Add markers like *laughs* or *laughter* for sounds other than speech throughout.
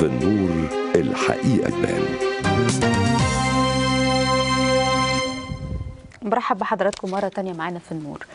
في النور الحقيقة تبان برحب بحضراتكم مرة تانية معانا في النور.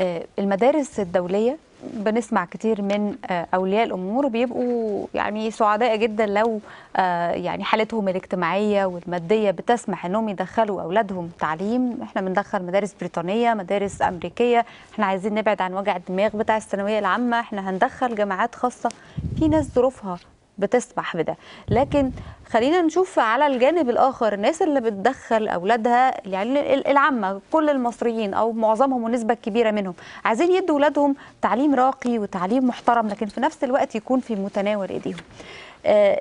آه، المدارس الدولية بنسمع كتير من آه، أولياء الأمور بيبقوا يعني سعداء جدا لو آه، يعني حالتهم الاجتماعية والمادية بتسمح أنهم يدخلوا أولادهم تعليم. إحنا بندخل مدارس بريطانية مدارس أمريكية. إحنا عايزين نبعد عن وجع الدماغ بتاع الثانوية العامة. إحنا هندخل جامعات خاصة. في ناس ظروفها بتسمح بده. لكن خلينا نشوف على الجانب الآخر الناس اللي بتدخل أولادها يعني ال- العامة كل المصريين أو معظمهم ونسبة كبيرة منهم عايزين يدوا اولادهم تعليم راقي وتعليم محترم لكن في نفس الوقت يكون في متناول إيديهم.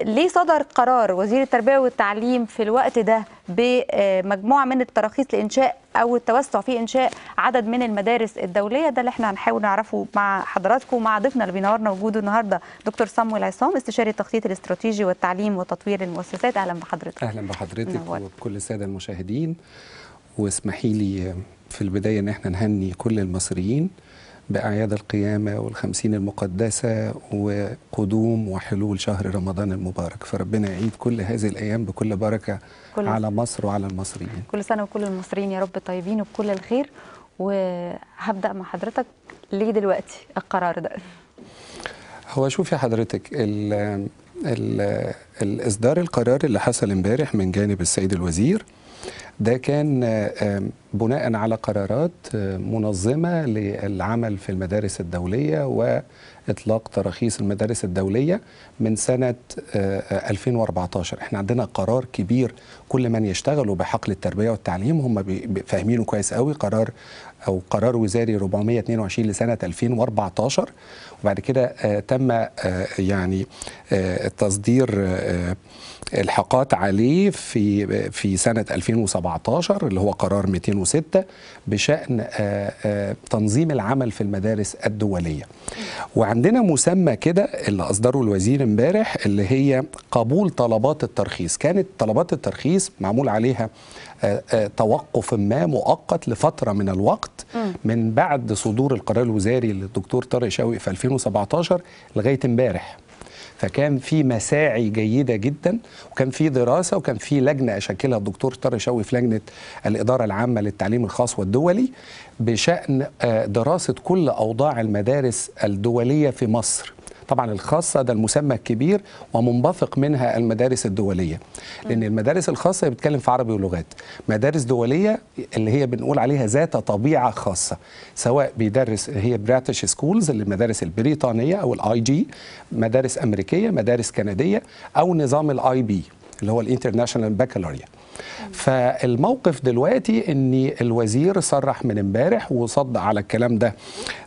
ليه صدر قرار وزير التربية والتعليم في الوقت ده بمجموعة من التراخيص لإنشاء أو التوسع في إنشاء عدد من المدارس الدولية؟ ده اللي إحنا هنحاول نعرفه مع حضراتكم ومع ضيفنا اللي بينورنا وجوده النهارده دكتور صامويل عصام استشاري التخطيط الاستراتيجي والتعليم وتطوير المؤسسات. أهلا بحضرتك. أهلا بحضرتك نور. وبكل السادة المشاهدين. واسمحي لي في البداية إن إحنا نهني كل المصريين. بأعياد القيامة والخمسين المقدسة وقدوم وحلول شهر رمضان المبارك. فربنا يعيد كل هذه الأيام بكل بركة كل- على مصر وعلى المصريين. كل سنة وكل المصريين يا رب طيبين وبكل الخير. وهبدأ مع حضرتك ليه دلوقتي القرار ده؟ هو شوفي حضرتك ال ال الاصدار القرار اللي حصل امبارح من جانب السيد الوزير ده كان آه، بناء على قرارات آه، منظمة للعمل في المدارس الدولية وإطلاق تراخيص المدارس الدولية من سنة آه، آه، 2014 إحنا عندنا قرار كبير كل من يشتغلوا بحقل التربية والتعليم هم فاهمينه كويس قوي قرار أو قرار وزاري 422 لسنة 2014 وبعد كده آه، تم آه، يعني آه، تصدير الحاقات عليه في في سنة 2017 اللي هو قرار 206 بشأن تنظيم العمل في المدارس الدولية. وعندنا مسمى كده اللي أصدره الوزير امبارح اللي هي قبول طلبات الترخيص، كانت طلبات الترخيص معمول عليها توقف ما مؤقت لفترة من الوقت من بعد صدور القرار الوزاري للدكتور طارق شوقي في 2017 لغاية امبارح. فكان في مساعي جيدة جدا وكان في دراسة وكان في لجنة أشكلها الدكتور طارق شوقي في لجنة الإدارة العامة للتعليم الخاص والدولي بشأن آه، دراسة كل أوضاع المدارس الدولية في مصر طبعا الخاصة ده المسمى الكبير ومنبثق منها المدارس الدولية. لأن المدارس الخاصة بتتكلم في عربي ولغات. مدارس دولية اللي هي بنقول عليها ذات طبيعة خاصة سواء بيدرس هي British schools اللي المدارس البريطانية أو ال IG مدارس أمريكية مدارس كندية أو نظام ال IB اللي هو ال international بكالوريا فالموقف دلوقتي ان الوزير صرح من امبارح وصدق على الكلام ده.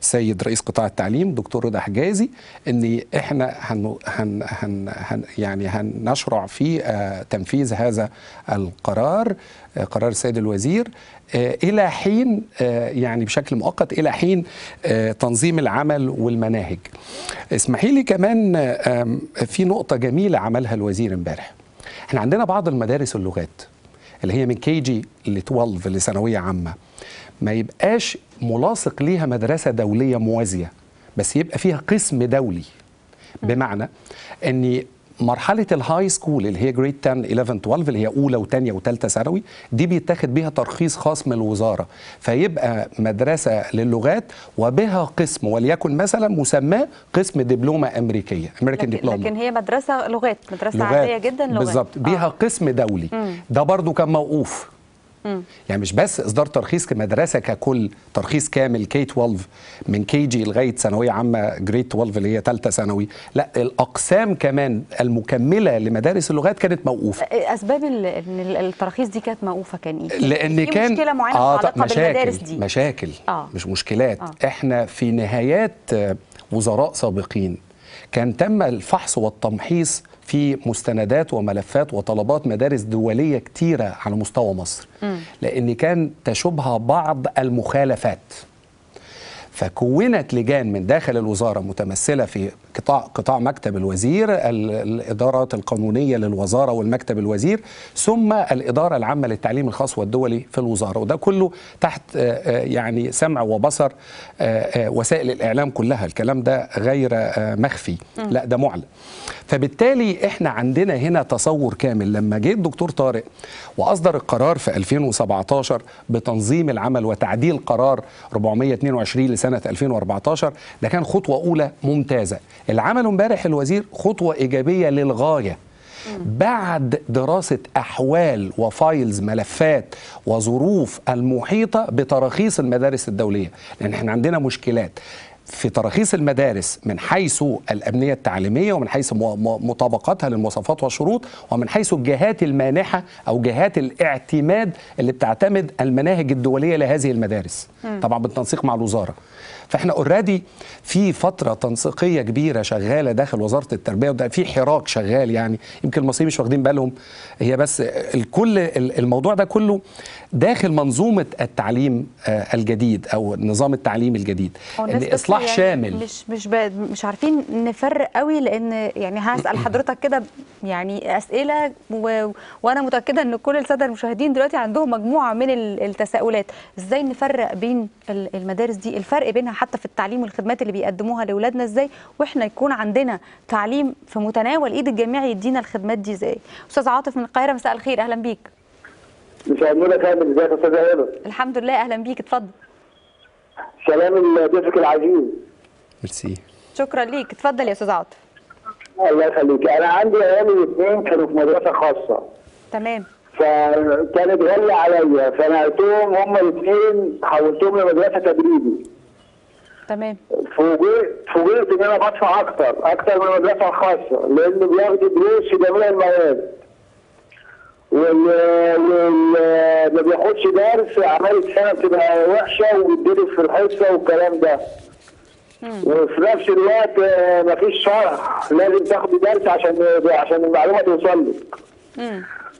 سيد رئيس قطاع التعليم دكتور رضا حجازي ان إحنا هن هن هن هن يعني هنشرع في آه، تنفيذ هذا القرار آه، قرار السيد الوزير. آه، إلى حين يعني بشكل مؤقت إلى حين تنظيم العمل والمناهج. اسمحي لي كمان في نقطة جميلة عملها الوزير امبارح. إحنا عندنا بعض المدارس اللغات. اللي هي من كي جي ل 12 لثانويه عامة. ما يبقاش ملاصق ليها مدرسة دولية موازية بس يبقى فيها قسم دولي. بمعنى ان مرحلة ال high school اللي هي grade 10 11 12 اللي هي أولى وثانيه وثالثه ثانوي دي بيتاخد بيها ترخيص خاص من الوزارة. فيبقى مدرسة للغات وبها قسم وليكن مثلا مسماه قسم دبلومة أمريكية American diploma لكن هي مدرسة لغات مدرسة عادية جدا لغات. بالظبط. بيها آه. قسم دولي. ده برضو كان موقوف. يعني مش بس اصدار ترخيص كمدرسة ككل ترخيص كامل K 12 من KG لغاية ثانوية عامة grade 12 اللي هي ثالثه ثانوي. لا الأقسام كمان المكملة لمدارس اللغات كانت موقوفة. أسباب إن ال- التراخيص دي كانت موقوفة كان إيه؟ لأن كان مشكلة معينة آه متعلقه بالمدارس مشاكل دي. مشاكل آه. مش مشكلات. آه. إحنا في نهايات آه، وزراء سابقين. كان تم الفحص والتمحيص في مستندات وملفات وطلبات مدارس دولية كتيرة على مستوى مصر. لأن كان تشوبها بعض المخالفات. فكونت لجان من داخل الوزارة متمثلة في قطاع قطاع مكتب الوزير ال- الإدارات القانونية للوزارة والمكتب الوزير ثم الإدارة العامة للتعليم الخاص والدولي في الوزارة. وده كله تحت آه، آه، يعني سمع وبصر آه، وسائل الإعلام كلها. الكلام ده غير مخفي. لا ده معلن. فبالتالي إحنا عندنا هنا تصور كامل. لما جه الدكتور طارق وأصدر القرار في 2017 بتنظيم العمل وتعديل قرار 422 لسنة 2014 ده كان خطوة أولى ممتازة. العمل امبارح الوزير خطوة إيجابية للغاية. بعد دراسة أحوال وفايلز ملفات وظروف المحيطة بتراخيص المدارس الدولية لأن إحنا عندنا مشكلات في تراخيص المدارس من حيث الأبنية التعليمية ومن حيث مطابقتها للمواصفات والشروط ومن حيث الجهات المانحة أو جهات الاعتماد اللي بتعتمد المناهج الدولية لهذه المدارس. طبعا بالتنسيق مع الوزارة. فاحنا اوريدي في فترة تنسيقية كبيرة شغالة داخل وزارة التربية وده في حراك شغال يعني يمكن المصريين مش واخدين بالهم هي بس الكل الموضوع ده كله داخل منظومة التعليم آه، الجديد أو نظام التعليم الجديد. بس إصلاح يعني شامل. مش مش. مش عارفين نفرق قوي لأن يعني هسأل *coughs* حضرتك كده يعني أسئلة و... وأنا متأكدة إن كل السادة المشاهدين دلوقتي عندهم مجموعة من ال- التساؤلات. إزاي نفرق بين ال- المدارس دي؟ الفرق بينها حتى في التعليم والخدمات اللي بيقدموها لأولادنا إزاي وإحنا يكون عندنا تعليم في متناول إيد الجميع يدينا الخدمات دي إزاي. أستاذ عاطف من القاهرة مساء الخير. أهلا بيك. مساء النور يا كامل. إزيك يا أستاذ هبه الحمد لله. أهلا بيك. اتفضل. سلام لضيفك العزيز. ميرسي. شكرا ليك. اتفضل يا أستاذ عاطف. الله يخليك. أنا عندي عيالي الاثنين كانوا في مدرسة خاصة. تمام. فكانت غالية عليا. فنقلتهم هما الاثنين حولتهم لمدرسة تدريبي. تمام. فوجئت فوجئت إن أنا بدفع أكتر أكتر من المدرسة الخاصة لأن بياخدوا دروس في جميع المواد. وال وال- ما بياخدش درس اعمال السنة بتبقى وحشة وبيتدرس في الحصة والكلام ده. وفي نفس الوقت آه، مفيش شرح لازم تاخد درس عشان عشان المعلومة توصل لك.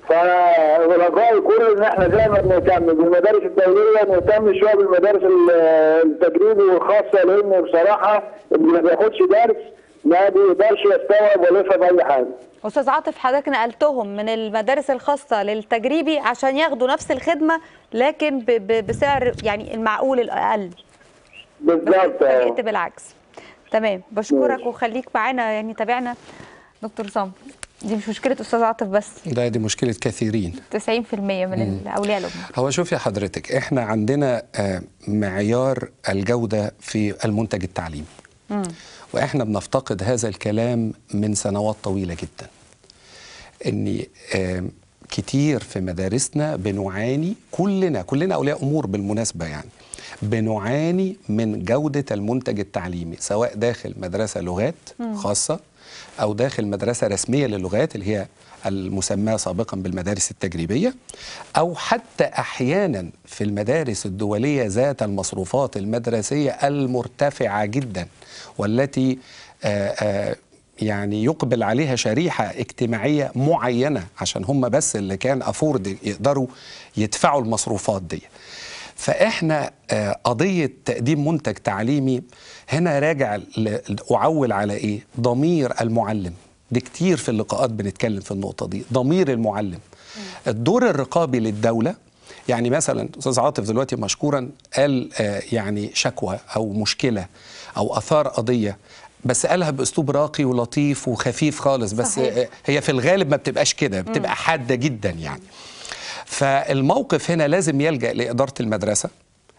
فرجائي كله إن إحنا زي ما بنهتم بالمدارس الدولية نهتم شوية بالمدارس ال- التجريبي والخاصة لأن بصراحة اللي ما بياخدش درس ما بيقدرش يستوعب ولا يفهم أي حاجة. أستاذ عاطف حضرتك نقلتهم من المدارس الخاصة للتجريبي عشان ياخدوا نفس الخدمة لكن ب ب بسعر يعني المعقول الأقل بالظبط. بالعكس تمام بشكرك. وخليك معانا يعني تابعنا دكتور صام دي مش مشكلة أستاذ عاطف بس. ده دي مشكلة كثيرين. 90% من اولياء الأمور هو شوف يا حضرتك إحنا عندنا آه، معيار الجودة في المنتج التعليمي. وإحنا بنفتقد هذا الكلام من سنوات طويلة جدا. إن آه، كتير في مدارسنا بنعاني كلنا كلنا أولياء أمور بالمناسبة يعني بنعاني من جودة المنتج التعليمي سواء داخل مدرسة لغات خاصة أو داخل مدرسة رسمية للغات اللي هي المسماة سابقا بالمدارس التجريبية أو حتى أحيانا في المدارس الدولية ذات المصروفات المدرسية المرتفعة جدا والتي آآ آآ يعني يقبل عليها شريحة اجتماعية معينة عشان هم بس اللي كان أفورد يقدروا يدفعوا المصروفات دي. فإحنا آه، قضية تقديم منتج تعليمي هنا راجع أعول على إيه؟ ضمير المعلم. دي كتير في اللقاءات بنتكلم في النقطة دي. ضمير المعلم. الدور الرقابي للدولة يعني مثلا أستاذ عاطف دلوقتي مشكورا قال آه، يعني شكوى أو مشكلة أو أثار قضية بس قالها بأسلوب راقي ولطيف وخفيف خالص. بس صحيح. هي في الغالب ما بتبقاش كده بتبقى حادة جدا يعني. فالموقف هنا لازم يلجأ لإدارة المدرسة.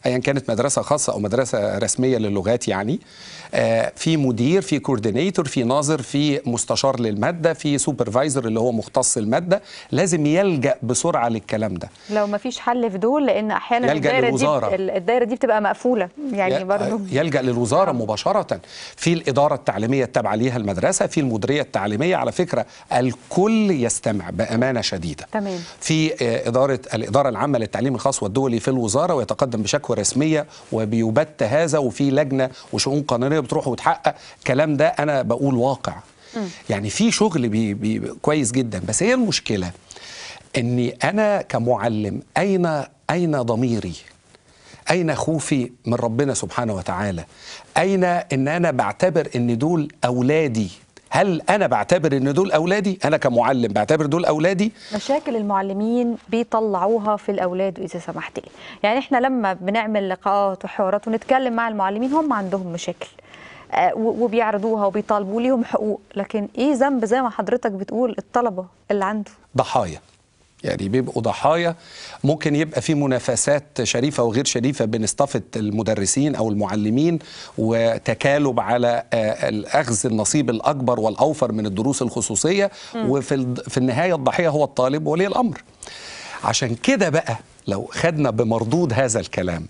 ايا كانت مدرسة خاصة أو مدرسة رسمية للغات يعني آه، في مدير في coordinator في ناظر في مستشار للمادة في supervisor اللي هو مختص المادة لازم يلجأ بسرعة للكلام ده لو ما فيش حل في دول لأن أحيانا يلجأ الدايرة للوزارة. دي الدايرة دي بتبقى مقفولة يعني برضو يلجأ للوزارة مباشرة في الإدارة التعليمية التابعة ليها المدرسة في المديرية التعليمية على فكرة الكل يستمع بأمانة شديدة تمام. في آه، إدارة الإدارة العامة للتعليم الخاص والدولي في الوزارة ويتقدم بشكوى رسمية وبيبت هذا وفي لجنة وشؤون قانونية بتروح وتحقق. الكلام ده أنا بقول واقع. يعني في شغل بي بي كويس جدا. بس هي المشكلة إني أنا كمعلم اين أين ضميري؟ أين خوفي من ربنا سبحانه وتعالى؟ أين إن أنا بعتبر إن دول أولادي؟ هل أنا بعتبر إن دول أولادي؟ أنا كمعلم بعتبر دول أولادي؟ مشاكل المعلمين بيطلعوها في الأولاد إذا سمحت لي يعني إحنا لما بنعمل لقاءات وحوارات ونتكلم مع المعلمين هم عندهم مشاكل آه، وبيعرضوها وبيطالبوا ليهم حقوق. لكن إيه ذنب زي ما حضرتك بتقول الطلبة اللي عنده؟ ضحايا. يعني بيبقوا ضحايا. ممكن يبقى في منافسات شريفة وغير شريفة بين اصطفة المدرسين أو المعلمين وتكالب على آه، الأخذ النصيب الأكبر والأوفر من الدروس الخصوصية. وفي الض- في النهاية الضحية هو الطالب وولي الأمر. عشان كده بقى لو خدنا بمردود هذا الكلام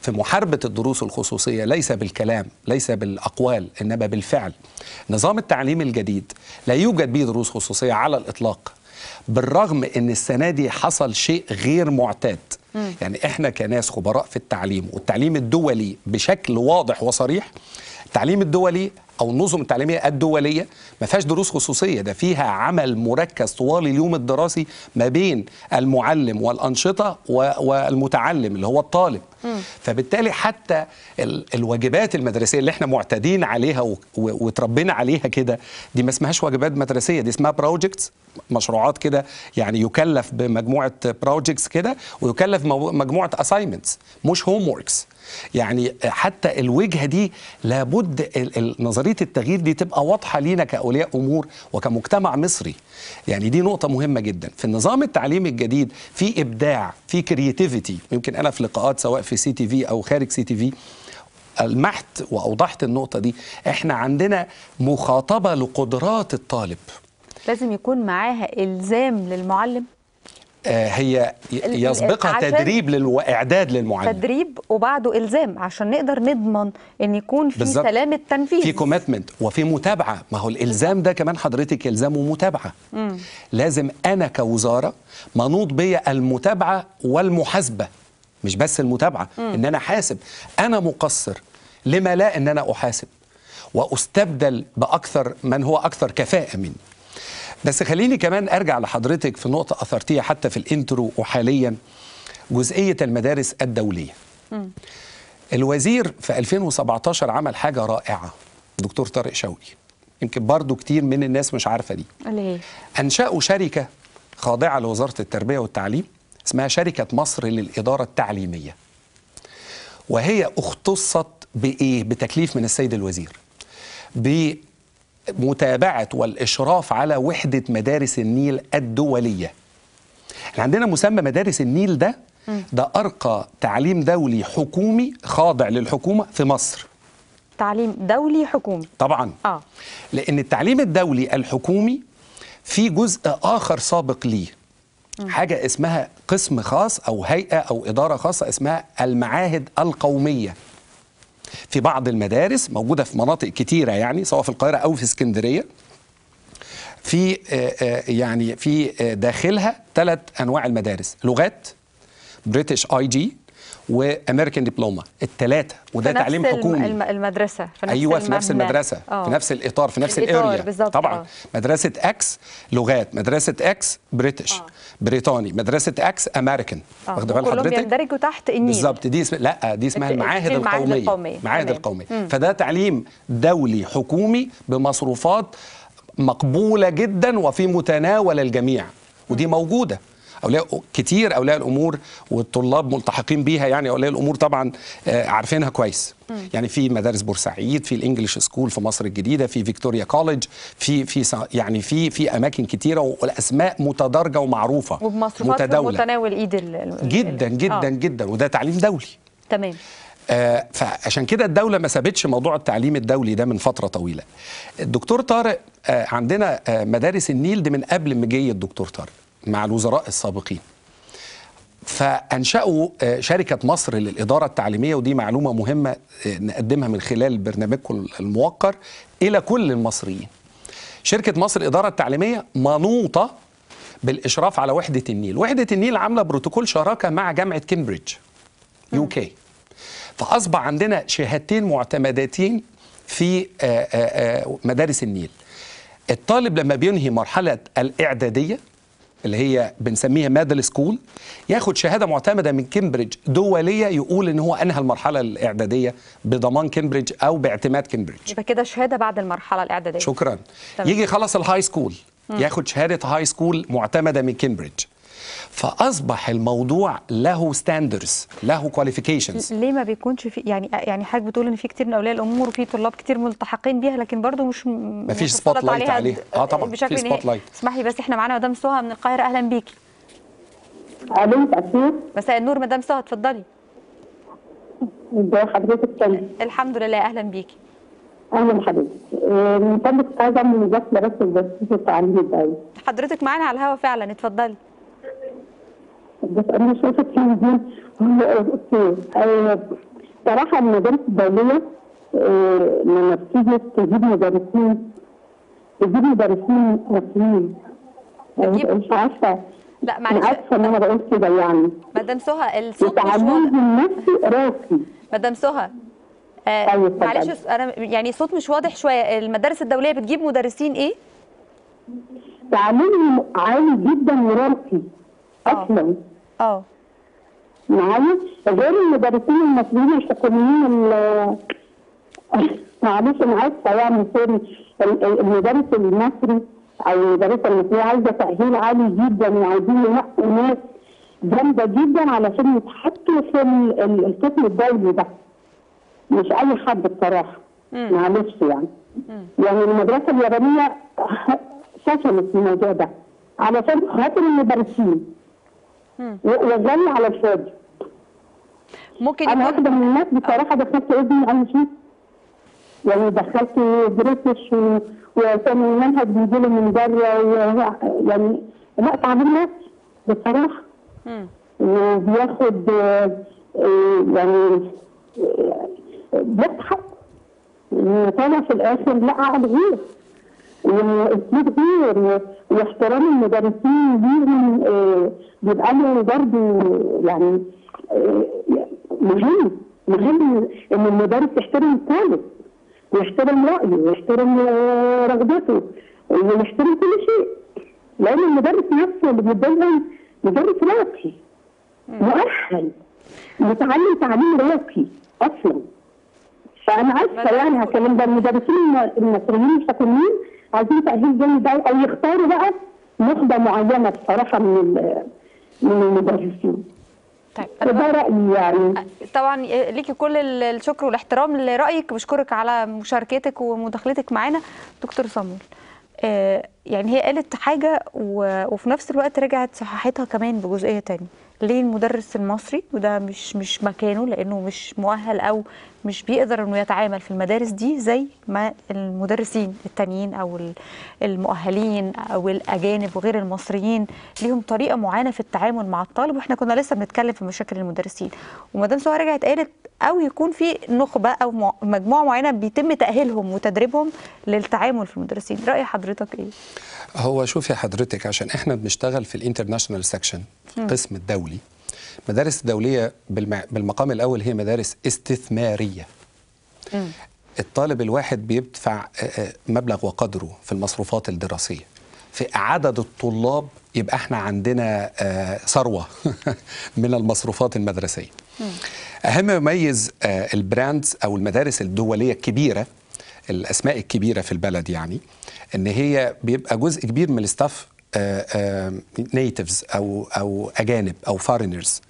في محاربة الدروس الخصوصية ليس بالكلام ليس بالأقوال إنما بالفعل. نظام التعليم الجديد لا يوجد به دروس خصوصية على الإطلاق. بالرغم إن السنة دي حصل شيء غير معتاد. يعني إحنا كناس خبراء في التعليم والتعليم الدولي بشكل واضح وصريح التعليم الدولي أو النظم التعليمية الدولية ما فيهاش دروس خصوصية ده فيها عمل مركز طوال اليوم الدراسي ما بين المعلم والأنشطة والمتعلم اللي هو الطالب. فبالتالي حتى ال- الواجبات المدرسية اللي إحنا معتادين عليها وتربينا عليها كده دي ما اسمهاش واجبات مدرسية دي اسمها projects مشروعات كده يعني يكلف بمجموعة projects كده ويكلف مجموعة assignments مش homeworks يعني حتى الوجهة دي لابد نظرية التغيير دي تبقى واضحة لينا كأولياء أمور وكمجتمع مصري. يعني دي نقطة مهمة جدا. في النظام التعليمي الجديد في إبداع في creativity يمكن أنا في لقاءات سواء في سي تي في أو خارج سي تي في ألمحت وأوضحت النقطة دي. إحنا عندنا مخاطبة لقدرات الطالب. لازم يكون معاها إلزام للمعلم. هي ي- ال- يسبقها تدريب للاعداد للمعلم. تدريب وبعده إلزام عشان نقدر نضمن إن يكون في بالظبط. سلامه تنفيذ في كوميتمنت وفي متابعة. ما هو الإلزام ده كمان حضرتك إلزام ومتابعة. لازم أنا كوزارة منوط بيا المتابعة والمحاسبة. مش بس المتابعة إن أنا حاسب أنا مقصر. لما لا إن أنا أحاسب. وأستبدل بأكثر من هو أكثر كفاءة مني. بس خليني كمان أرجع لحضرتك في نقطة اثرتيها حتى في الانترو وحاليا. جزئية المدارس الدولية. الوزير في 2017 عمل حاجة رائعة دكتور طارق شوقي. يمكن برضو كتير من الناس مش عارفة دي. اللي هي أنشأوا شركة خاضعة لوزارة التربية والتعليم اسمها شركة مصر للإدارة التعليمية. وهي اختصت بإيه؟ بتكليف من السيد الوزير. بمتابعة والإشراف على وحدة مدارس النيل الدولية. إحنا عندنا مسمى مدارس النيل ده ده أرقى تعليم دولي حكومي خاضع للحكومة في مصر. تعليم دولي حكومي. طبعا. آه. لأن التعليم الدولي الحكومي في جزء آخر سابق ليه. حاجة اسمها قسم خاص أو هيئة أو إدارة خاصة اسمها المعاهد القومية. في بعض المدارس موجودة في مناطق كتيرة يعني سواء في القاهرة أو في اسكندرية في آه، آه، يعني في آه، داخلها ثلاث أنواع المدارس لغات British IG و American Diploma الثلاثه وده تعليم حكومي الم- المدرسة في نفس أيوه في نفس. المدرسة آه. في نفس الإطار في نفس ال area طبعا آه. مدرسة X لغات مدرسة X British آه. بريطاني مدرسة X American آه. واخد بال حضرتك بيندرجوا تحت النيل بالظبط دي اسم لا دي اسمها المعاهد المعاهد القومية القومية. معاهد تمام. القومية. فده تعليم دولي حكومي بمصروفات مقبولة جدا وفي متناول الجميع ودي موجودة أولياء كتير أولياء الأمور والطلاب ملتحقين بيها يعني أولياء الأمور طبعا آه، عارفينها كويس. يعني في مدارس بورسعيد في ال English School في مصر الجديدة في فيكتوريا College في في يعني في في أماكن كتيرة والأسماء متدرجه ومعروفة وبمصروفات متداولة. متناول إيد جدا جدا آه. جدا وده تعليم دولي. تمام. آه، فعشان كده الدولة ما سابتش موضوع التعليم الدولي ده من فترة طويلة. الدكتور طارق آه، عندنا آه، مدارس النيل دي من قبل ما جه الدكتور طارق. مع الوزراء السابقين. فأنشأوا آه، شركة مصر للإدارة التعليمية ودي معلومة مهمة آه، نقدمها من خلال برنامجكم الموقر إلى كل المصريين. شركة مصر الإدارة التعليمية منوطة بالإشراف على وحدة النيل. وحدة النيل عاملة بروتوكول شراكة مع جامعة كامبريدج UK. فأصبح عندنا شهادتين معتمدتين في آه، مدارس النيل. الطالب لما بينهي مرحلة الإعدادية اللي هي بنسميها middle school ياخد شهادة معتمدة من كامبريدج دولية يقول إن هو أنهى المرحلة الإعدادية بضمان كامبريدج أو باعتماد كامبريدج يبقى كده شهادة بعد المرحلة الإعدادية. شكرا. تمام. يجي يخلص ال high school ياخد شهادة high school معتمدة من كامبريدج فأصبح الموضوع له standards له qualifications ليه ما بيكونش في يعني يعني حضرتك بتقول إن في كتير من أولياء الأمور وفي طلاب كتير ملتحقين بيها لكن برضو مش مفيش متسلط spotlight عليها. آه طبعاً، في نهائي. spotlight. اسمحي بس إحنا معانا مدام سهى من القاهرة. أهلا بيكي. ألو مساء مساء النور مدام سهى اتفضلي. ازي حضرتك؟ تاني الحمد لله أهلا بيكي. أهلا حضرتك. آه، من فضلك كنت عايزه اعمل مداخله بس بس التعليم الدولي حضرتك معانا على الهوا فعلا اتفضلي. بس أنا شايفة التلفزيون أوكي. آه، صراحة المدارس الدولية آه، لما بتيجي تجيب مدرسين تجيب مدرسين مصريين. آه، مش عارفة. لا معلش. اسفه إن أنا بقول كده يعني. مدام سهى الصوت مش واضح. وتعليمهم نفسي راقي. مدام سهى آه أيوة،. معلش أنا يعني صوت مش واضح شوية. المدارس الدولية بتجيب مدرسين إيه؟ تعليمهم عالي جدا وراقي أصلا. آه معايا؟ غير المدرسين المصريين الحكوميين ال- معلش أنا اسفه يعني سوري ال- ال- المدرس المصري أو المدرسة المصريه عايزة تأهيل عالي جدا وعايزين ينقوا ناس جامدة جدا علشان يتحطوا في ال- ال- القسم الدولي ده. مش أي حد بصراحة. معلش يعني. يعني المدرسة اليابانية *laughs* فشلت في الموضوع ده. علشان خاطر المدرسين. و- وغلي على الفاضي. ممكن أنا واحدة من الناس بصراحة دخلت ابني اي شيء يعني دخلت بريتش و- وكان المنهج بيجي له من بره و- يعني لا تعليم نفسي بصراحة. وبياخد آه، يعني آه، بياخد حقه وطالع في الآخر لا عقل غير واسلوب غير واحترام المدرسين ليهم آه، بيبقى له برضه يعني آه، مهم مهم إن المدرس يحترم الطالب ويحترم رأيه ويحترم آه، رغبته ويحترم كل شيء. لأن المدرس نفسه اللي بيديلهم مدرس راقي مؤهل متعلم تعليم راقي أصلا. فأنا اسفه يعني هكلم ده المدرسين الم- المصريين الحكوميين عايزين تأهيل جامد ده أو يختاروا بقى نخبه معينة بصراحة من من المدرسين. طيب أنا رأيي يعني. طبعا ليكي كل ال- الشكر والاحترام لرأيك. بشكرك على مشاركتك ومداخلتك معانا دكتور صامول. آه، يعني هي قالت حاجة وفي نفس الوقت رجعت صححتها كمان بجزئية تانية. ليه المدرس المصري وده مش مش مكانه لأنه مش مؤهل أو مش بيقدر إنه يتعامل في المدارس دي زي ما المدرسين التانيين أو ال- المؤهلين أو الأجانب وغير المصريين. ليهم طريقة معينة في التعامل مع الطالب وإحنا كنا لسه بنتكلم في مشاكل المدرسين. ومدام سهى رجعت قالت أو يكون في نخبة أو مجموعة معينة بيتم تأهيلهم وتدريبهم للتعامل في المدرسين. رأي حضرتك إيه؟ هو شوفي حضرتك عشان إحنا بنشتغل في ال international section القسم الدولي المدارس الدوليه. بالمقام الأول هي مدارس استثمارية. الطالب الواحد بيدفع مبلغ وقدره في المصروفات الدراسية. في عدد الطلاب يبقى إحنا عندنا ثروة *laughs* من المصروفات المدرسية. أهم ما يميز ال brands أو المدارس الدولية الكبيرة الأسماء الكبيرة في البلد يعني إن هي بيبقى جزء كبير من ال staff natives أو أو أجانب أو foreigners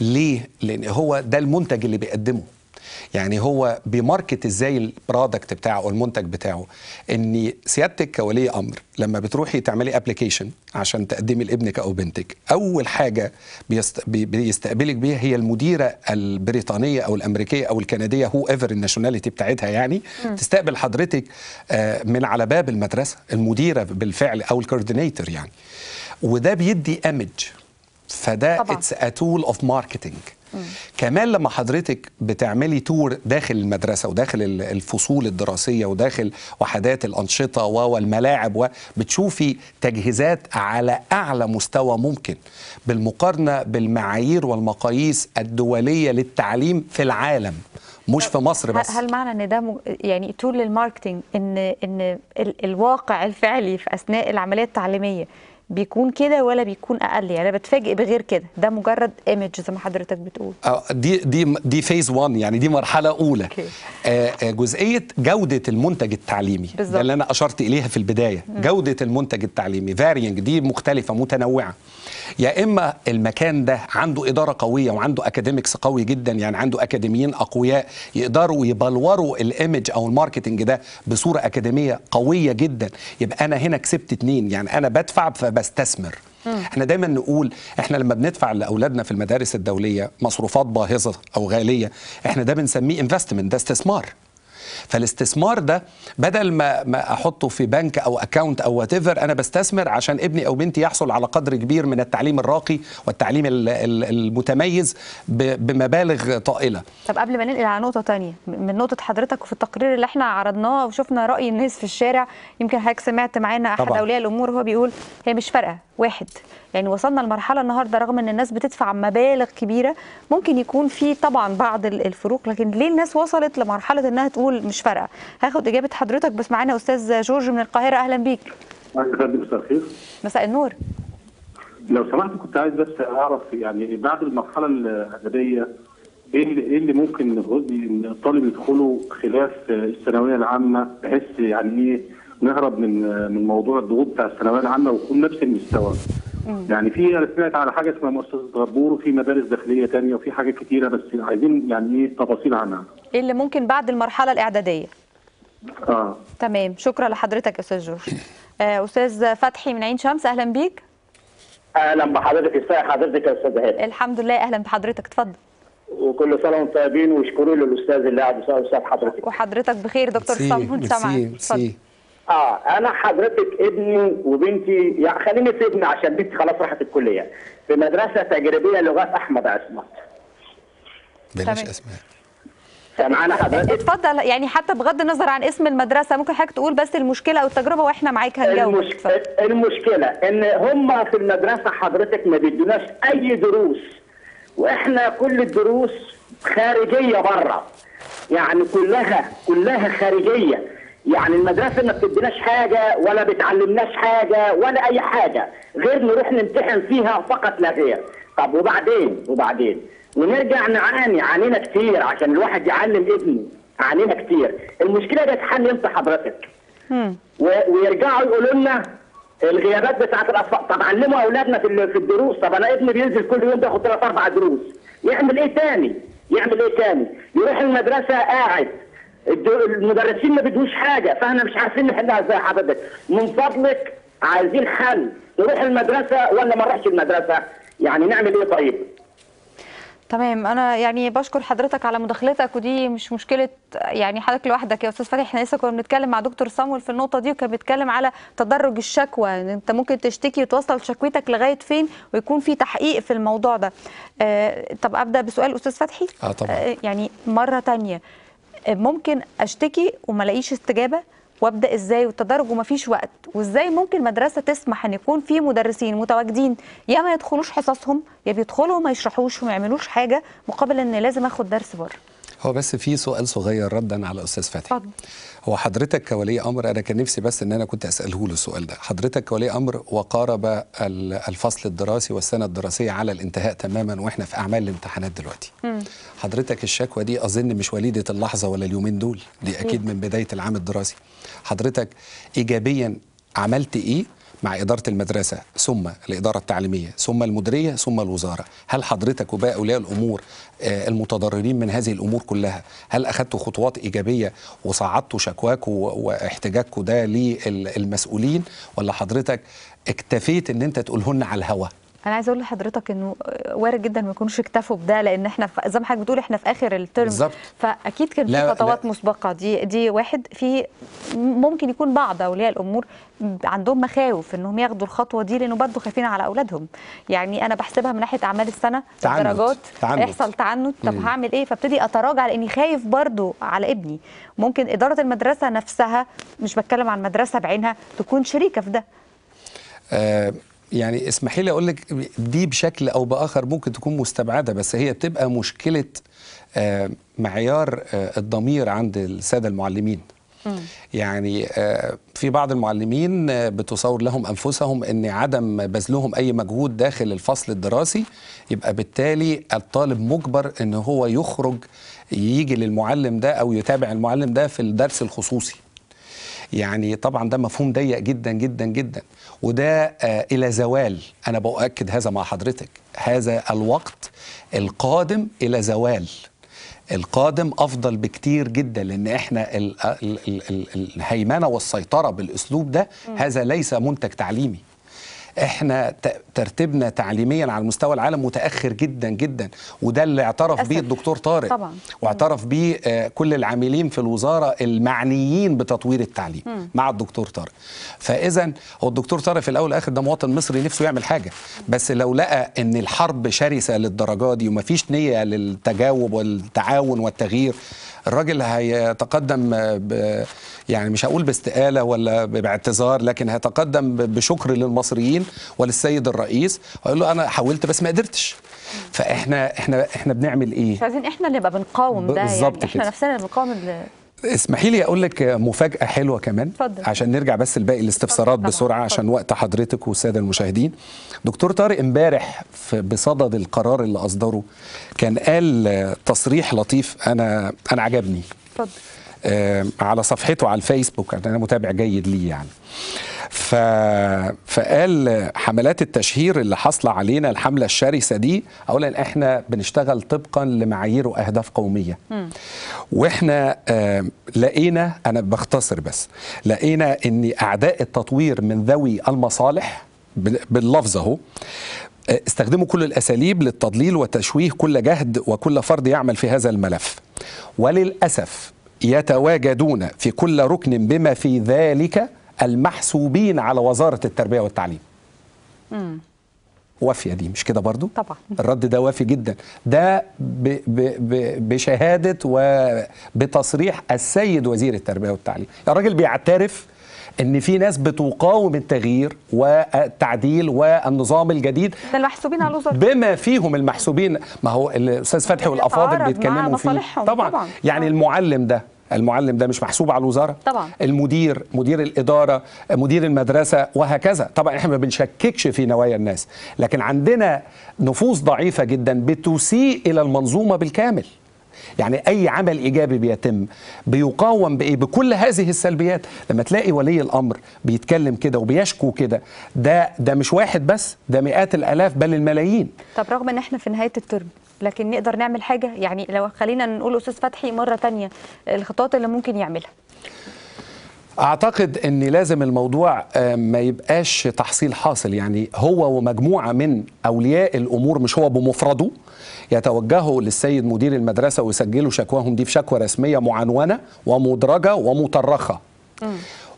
ليه؟ لأن هو ده المنتج اللي بيقدمه. يعني هو بي market إزاي ال product بتاعه أو المنتج بتاعه. إن سيادتك كولي أمر لما بتروحي تعملي application عشان تقدمي لابنك أو بنتك أول حاجة بيست... بي- بيستقبلك بيها هي المديرة البريطانية أو الأمريكية أو الكندية whoever ال nationality بتاعتها يعني. تستقبل حضرتك آه، من على باب المدرسة المديرة بالفعل أو ال coordinator يعني. وده بيدي image فده. it's a tool of marketing كمان لما حضرتك بتعملي tour داخل المدرسة وداخل ال- الفصول الدراسية وداخل وحدات الأنشطة والملاعب وبتشوفي تجهيزات على أعلى مستوى ممكن بالمقارنة بالمعايير والمقاييس الدولية للتعليم في العالم مش في مصر بس. هل معنى إن ده م- يعني tool ال marketing ان إن ال- الواقع الفعلي في أثناء العملية التعليمية بيكون كده ولا بيكون أقل؟ يعني أنا بتفاجئ بغير كده. ده مجرد image زي ما حضرتك بتقول. آه، دي دي دي phase 1 يعني دي مرحلة أولى. okay. آه، آه، جزئية جودة المنتج التعليمي. بالظبط. ده اللي أنا أشرت إليها في البداية. جودة المنتج التعليمي varying دي مختلفة متنوعة. يا إما المكان ده عنده إدارة قوية وعنده academics قوي جدا يعني عنده أكاديميين أقوياء يقدروا يبلوروا ال image أو ال marketing ده بصورة أكاديمية قوية جدا يبقى أنا هنا كسبت اتنين يعني أنا بدفع فبستثمر. إحنا دايما نقول إحنا لما بندفع لأولادنا في المدارس الدولية مصروفات باهظة أو غالية إحنا ده بنسميه investment ده استثمار. فالاستثمار ده بدل ما ما احطه في بنك أو account أو what أنا بستثمر عشان ابني أو بنتي يحصل على قدر كبير من التعليم الراقي والتعليم ال- ال- المتميز بمبالغ طائلة طب قبل ما ننقل على نقطة تانية من نقطة حضرتك وفي التقرير اللي إحنا عرضناه وشفنا رأي الناس في الشارع يمكن حضرتك سمعت معانا أحد طبعاً. أولياء الأمور وهو بيقول هي مش فارقة واحد يعني وصلنا لمرحلة النهاردة رغم إن الناس بتدفع مبالغ كبيرة ممكن يكون في طبعا بعض ال- الفروق لكن ليه الناس وصلت لمرحلة إنها تقول مش فارقة. هاخد إجابة حضرتك بس معانا أستاذ جورج من القاهرة. أهلا بيك. فندم مساء الخير. مساء النور. لو سمحت كنت عايز بس أعرف يعني بعد المرحلة الإعدادية إيه اللي إيه اللي ممكن ان الطالب يدخله خلاف الثانوية العامة؟ بحيث يعني إيه نهرب من من موضوع الضغوط بتاع الثانوية العامة ويكون نفس المستوى. يعني في أنا سمعت على حاجة اسمها مؤسسة غربور وفي مدارس داخلية تانية وفي حاجات كتيرة بس عايزين يعني إيه تفاصيل عنها. إيه اللي ممكن بعد المرحلة الإعدادية؟ آه. تمام شكرا لحضرتك يا أستاذ جورج. آه، أستاذ فتحي من عين شمس أهلا بيك؟ أهلا بحضرتك ازي حضرتك يا أستاذ هاني؟ الحمد لله أهلا بحضرتك اتفضل. وكل سنة وأنتم طيبين واشكروا لي الاستاذ اللي قاعد يسال أستاذ حضرتك. وحضرتك بخير دكتور صامون سامعك. اتفضل. آه أنا حضرتك ابني وبنتي يعني خليني في ابني عشان بنتي خلاص راحت الكلية. في مدرسة تجريبية لغات أحمد عصمت. بلاش. أسماء. سامعانا حضرتك؟ اتفضل. يعني حتى بغض النظر عن اسم المدرسة ممكن حضرتك تقول بس المشكلة أو التجربة وإحنا معاك هنجاوب. المش... اتفضل. المشكلة إن هم في المدرسة حضرتك ما بيدوناش أي دروس وإحنا كل الدروس خارجية بره. يعني كلها كلها خارجية. يعني المدرسة ما بتديناش حاجة ولا بتعلمناش حاجة ولا أي حاجة غير نروح نمتحن فيها فقط لا غير. طب وبعدين؟ وبعدين؟ ونرجع نعاني عانينا كتير عشان الواحد يعلم ابنه. عانينا كتير. المشكلة دي تحل إمتى حضرتك؟ ويرجعوا يقولوا لنا الغيابات بتاعت الأطفال. طب علموا أولادنا في في الدروس. طب أنا ابني بينزل كل يوم بياخد ثلاث أربع دروس. يعمل إيه تاني؟ يعمل إيه تاني؟ يروح المدرسة قاعد. المدرسين ما بيدوش حاجة فاحنا مش عارفين نحلها إزاي حضرتك من فضلك عايزين حل. نروح المدرسة ولا ما نروحش المدرسة؟ يعني نعمل إيه طيب؟ تمام. أنا يعني بشكر حضرتك على مداخلتك ودي مش مشكلة يعني حضرتك لوحدك يا أستاذ فتحي. إحنا لسه كنا بنتكلم مع دكتور صامول في النقطة دي وكان بيتكلم على تدرج الشكوى. إن أنت ممكن تشتكي وتوصل شكوتك لغاية فين ويكون في تحقيق في الموضوع ده. آه طب أبدأ بسؤال أستاذ فتحي؟ آه طبعاً. آه يعني مرة تانية. آه ممكن اشتكي وما الاقيش استجابة وابدأ إزاي والتدرج ومفيش وقت. وازاي ممكن مدرسة تسمح ان يكون في مدرسين متواجدين؟ يا ما يدخلوش حصصهم يا بيدخلوا ما يشرحوش وما يعملوش حاجة مقابل ان لازم اخد درس بره. هو بس في سؤال صغير ردا على أستاذ فتحي. اتفضل. هو حضرتك كولي أمر أنا كان نفسي بس إن أنا كنت أسأله له السؤال ده. حضرتك كولي أمر وقارب ال- الفصل الدراسي والسنة الدراسية على الانتهاء تماما وإحنا في أعمال الامتحانات دلوقتي. حضرتك الشكوى دي أظن مش وليدة اللحظة ولا اليومين دول دي أكيد. من بداية العام الدراسي. حضرتك ايجابيا عملت إيه مع إدارة المدرسة ثم الإدارة التعليمية ثم المديرية ثم الوزارة. هل حضرتك وباقي أولياء الأمور آه، المتضررين من هذه الأمور كلها هل أخذتوا خطوات إيجابية وصعدتوا شكواكم و- واحتجاجكم ده للمسؤولين ولا حضرتك اكتفيت إن أنت تقولهن على الهوا؟ أنا عايزه أقول لحضرتك انه وارد جدا ما يكونوش اكتفوا بده لأن إحنا زي ما حضرتك بتقول إحنا في آخر الترم بالظبط. فأكيد كان في خطوات. مسبقة دي دي واحد في ممكن يكون بعض أولياء الأمور عندهم مخاوف إنهم ياخدوا الخطوة دي لأنه برضه خايفين على أولادهم يعني أنا بحسبها من ناحية أعمال السنة تعنت. الدرجات تعنت. يحصل تعنت طب هعمل إيه فابتدي أتراجع لأني خايف برضه على ابني ممكن إدارة المدرسة نفسها مش بتكلم عن مدرسة بعينها تكون شريكة في ده آه يعني اسمحي لي أقول لك دي بشكل أو بآخر ممكن تكون مستبعدة بس هي بتبقى مشكلة آه معيار آه الضمير عند السادة المعلمين. يعني آه، في بعض المعلمين بتصور لهم أنفسهم إن عدم بذلهم أي مجهود داخل الفصل الدراسي يبقى بالتالي الطالب مجبر إن هو يخرج يجي للمعلم ده أو يتابع المعلم ده في الدرس الخصوصي. يعني طبعا ده مفهوم ضيق جدا جدا جدا. وده آه إلى زوال. أنا بأؤكد هذا مع حضرتك. هذا الوقت القادم إلى زوال. القادم أفضل بكتير جدا لأن إحنا ال ال ال ال الهيمنة والسيطرة بالأسلوب ده هذا ليس منتج تعليمي. إحنا ترتيبنا تعليميا على مستوى العالم متأخر جدا جدا. وده اللي اعترف بيه للأسف. الدكتور طارق. طبعا. واعترف بيه آه، كل العاملين في الوزارة المعنيين بتطوير التعليم مع الدكتور طارق. فاذا هو الدكتور طارق في الأول والآخر ده مواطن مصري نفسه يعمل حاجة. بس لو لقى إن الحرب شرسة للدرجة دي ومفيش نية للتجاوب والتعاون والتغيير الراجل هيتقدم يعني مش هقول باستقالة ولا باعتذار لكن هيتقدم بشكر للمصريين وللسيد الرئيس ويقول له أنا حاولت بس ما قدرتش. فإحنا إحنا إحنا بنعمل إيه؟ مش عايزين إحنا نبقى بنقاوم ده يعني إحنا كده. نفسنا اللي بنقاوم ال- اسمحي لي أقول لك مفاجأة حلوة كمان اتفضل. عشان نرجع بس لباقي الاستفسارات طبعاً، بسرعة اتفضل. عشان وقت حضرتك والساده المشاهدين. دكتور طارق امبارح بصدد القرار اللي أصدره كان قال تصريح لطيف أنا أنا عجبني. اتفضل. على صفحته على الفيسبوك أنا متابع جيد ليه يعني. ف... فقال حملات التشهير اللي حاصلة علينا الحملة الشرسة دي اولا إحنا بنشتغل طبقا لمعايير وأهداف قومية. وإحنا آه، لقينا أنا بختصر بس لقينا إن أعداء التطوير من ذوي المصالح بال- باللفظ أهو آه، استخدموا كل الأساليب للتضليل وتشويه كل جهد وكل فرد يعمل في هذا الملف. وللأسف يتواجدون في كل ركن بما في ذلك المحسوبين على وزارة التربية والتعليم. وافيه دي مش كده برضو؟ طبعا. الرد ده وافي جدا. ده ب ب ب بشهادة وبتصريح السيد وزير التربية والتعليم. الراجل بيعترف إن في ناس بتقاوم التغيير والتعديل والنظام الجديد ده المحسوبين على الوزاره بما فيهم المحسوبين. ما هو الأستاذ فتحي والأفاضل بيتكلموا فيه. طبعا, طبعاً. يعني آه. المعلم ده المعلم ده مش محسوب على الوزارة. طبعاً. المدير مدير الإدارة مدير المدرسة وهكذا. طبعا إحنا ما بنشككش في نوايا الناس لكن عندنا نفوس ضعيفة جدا بتسيء إلى المنظومة بالكامل. يعني أي عمل إيجابي بيتم بيقاوم بإيه؟ بكل هذه السلبيات. لما تلاقي ولي الأمر بيتكلم كده وبيشكو كده ده ده مش واحد بس ده مئات الآلاف بل الملايين. طب رغم إن إحنا في نهاية الترم لكن نقدر نعمل حاجة. يعني لو خلينا نقول أستاذ فتحي مرة تانية الخطوات اللي ممكن يعملها. أعتقد إن لازم الموضوع آه، ما يبقاش تحصيل حاصل. يعني هو ومجموعة من أولياء الأمور مش هو بمفرده يتوجهوا للسيد مدير المدرسة ويسجلوا شكواهم دي في شكوى رسمية معنونه ومدرجة ومطرخه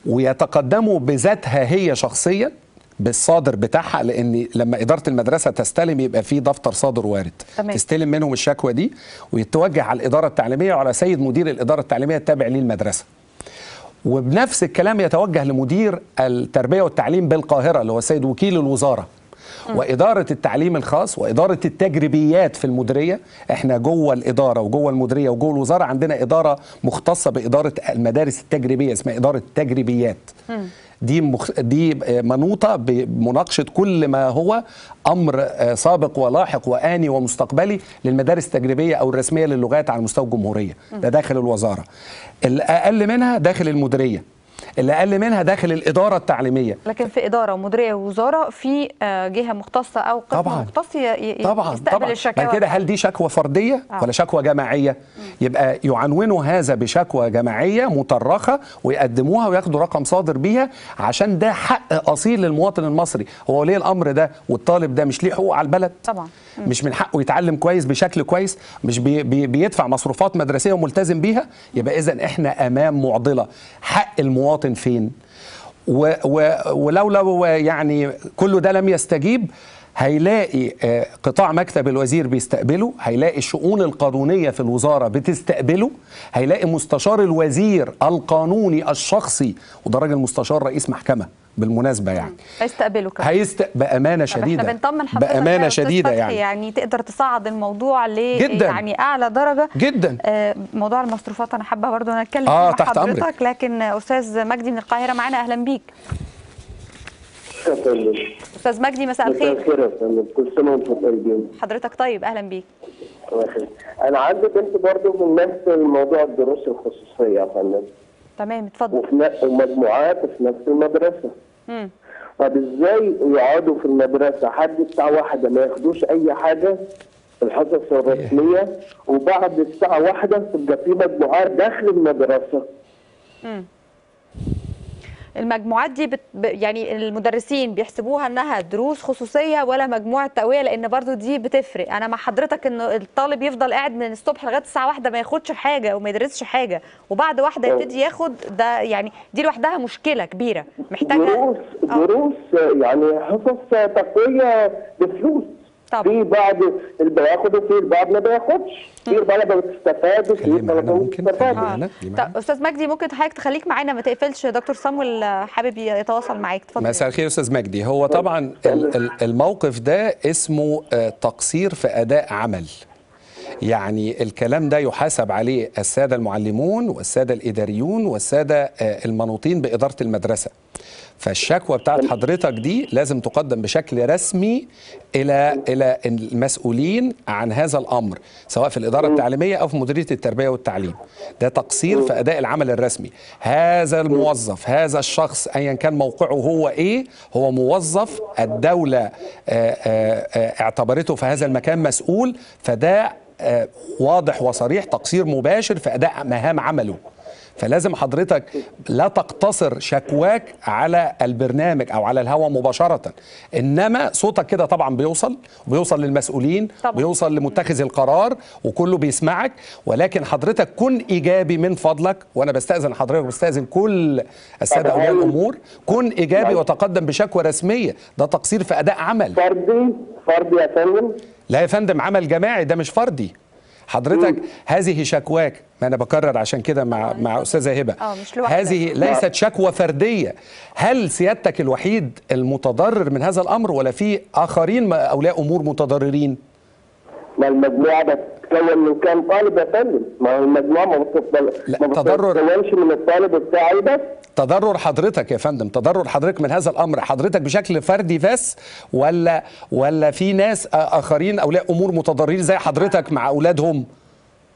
ويتقدموا بذاتها هي شخصيا. بالصادر بتاعها لأن لما إدارة المدرسة تستلم يبقى في دفتر صادر وارد. تمام. تستلم منهم الشكوى دي ويتوجه على الإدارة التعليمية وعلى سيد مدير الإدارة التعليمية التابع للمدرسه وبنفس الكلام يتوجه لمدير التربية والتعليم بالقاهرة اللي هو السيد وكيل الوزارة. وإدارة التعليم الخاص وإدارة التجريبيات في المديرية إحنا جوه الإدارة وجوه المديرية وجوه الوزارة عندنا إدارة مختصة بإدارة المدارس التجريبية اسمها إدارة التجريبيات. دي مخ... دي منوطة بمناقشة كل ما هو أمر آه، سابق ولاحق وآني ومستقبلي للمدارس التجريبية أو الرسمية للغات على مستوى الجمهورية. ده داخل الوزارة. الأقل منها داخل المديرية. اللي أقل منها داخل الإدارة التعليمية. لكن في إدارة ومديرية ووزارة في آه، جهة مختصة أو قسم طبعاً. مختص طبعا طبعا. الشكاوى. كده هل دي شكوى فردية آه. ولا شكوى جماعية؟ يبقى يعنونوا هذا بشكوى جماعية مطرخه ويقدموها وياخدوا رقم صادر بيها عشان ده حق أصيل للمواطن المصري. هو ولي الأمر ده والطالب ده مش ليه حقوق على البلد؟ طبعا. مش من حقه يتعلم كويس بشكل كويس مش بي بي بيدفع مصروفات مدرسية وملتزم بيها؟ يبقى اذا إحنا أمام معضلة. حق المواطن فين. و و ولو لو يعني كل ده لم يستجيب هيلاقي آه، قطاع مكتب الوزير بيستقبله هيلاقي الشؤون القانونية في الوزارة بتستقبله هيلاقي مستشار الوزير القانوني الشخصي وده راجل مستشار رئيس محكمة. بالمناسبة يعني. هيستقبلوا كمان هيست بأمانة شديده إحنا بنطمن حضرتك بأمانة أستاذ شديدة يعني. يعني تقدر تصعد الموضوع ل جداً. يعني أعلى درجة. جدا. آه، موضوع المصروفات أنا حابة برضه نتكلم آه، مع تحت حضرتك أمرك. لكن أستاذ مجدي من القاهرة معانا أهلا بيك. أستاذ مجدي مساء الخير. كل سنه وأنتم طيبين حضرتك طيب أهلا بيك. الله يخليك. أنا عندي بنت برضه من نفس الموضوع الدروس الخصوصية يا فندم. تمام اتفضل. ومجموعات في نفس المدرسة. مم. طب إزاي يقعدوا في المدرسة؟ حد الساعة واحدة ما ياخدوش أي حاجة؟ في الحصص الرسمية. وبعد الساعة واحدة تبقى في مجموعات داخل المدرسة. المجموعات دي بت... يعني المدرسين بيحسبوها إنها دروس خصوصية ولا مجموعة تقوية لأن برضو دي بتفرق. أنا مع حضرتك انه الطالب يفضل قاعد من الصبح لغاية الساعة واحدة ما ياخدش حاجة وما يدرسش حاجة وبعد واحدة يبتدي ياخد ده يعني دي لوحدها مشكلة كبيرة. محتاجة دروس آه. دروس يعني حصص تقوية بفلوس. طبعا. في بعض اللي بياخدوا في البعض ما بياخدش. في طلبه بتستفاد وفي خليه معانا طلبه ممكن بتستفاد خليه آه. طب أستاذ مجدي ممكن حضرتك تخليك معانا؟ ما تقفلش دكتور صامويل حابب يتواصل معاك. اتفضل. مساء الخير أستاذ مجدي. هو طبعا ال- ال- الموقف ده اسمه آه، تقصير في أداء عمل. يعني الكلام ده يحاسب عليه السادة المعلمون والسادة الإداريون والسادة آه، المنوطين بإدارة المدرسة. فالشكوى بتاعت حضرتك دي لازم تقدم بشكل رسمي إلى إلى المسؤولين عن هذا الأمر سواء في الإدارة التعليمية أو في مديرية التربية والتعليم. ده تقصير في أداء العمل الرسمي. هذا الموظف هذا الشخص ايا كان موقعه هو إيه هو موظف الدولة آه، آه، آه، اعتبرته في هذا المكان مسؤول فده واضح وصريح تقصير مباشر في أداء مهام عمله. فلازم حضرتك لا تقتصر شكواك على البرنامج أو على الهواء مباشرة. إنما صوتك كده طبعا بيوصل وبيوصل للمسؤولين طبعاً. بيوصل لمتخذ القرار وكله بيسمعك. ولكن حضرتك كن إيجابي من فضلك وأنا بستأذن حضرتك وبستأذن كل السادة أولياء الأمور كن إيجابي طيب. وتقدم بشكوى رسمية. ده تقصير في أداء عمل. فردي فردي يا فندم. لا يا فندم عمل جماعي ده مش فردي. حضرتك هذه شكواك ما أنا بكرر عشان كده مع مع أستاذة هبة. آه،. هذه ليست شكوى فردية. هل سيادتك الوحيد المتضرر من هذا الأمر ولا في آخرين أولياء أمور متضررين؟ ما المجموعة بتتكون من كام طالب يا فندم؟ ما هو المجموعه ما بتفضل لا، ما تضرر. بتتكونش من الطالب بتاعي بس تضرر حضرتك يا فندم تضرر حضرتك من هذا الأمر حضرتك بشكل فردي بس ولا ولا في ناس آخرين أولياء أمور متضررين زي حضرتك مع أولادهم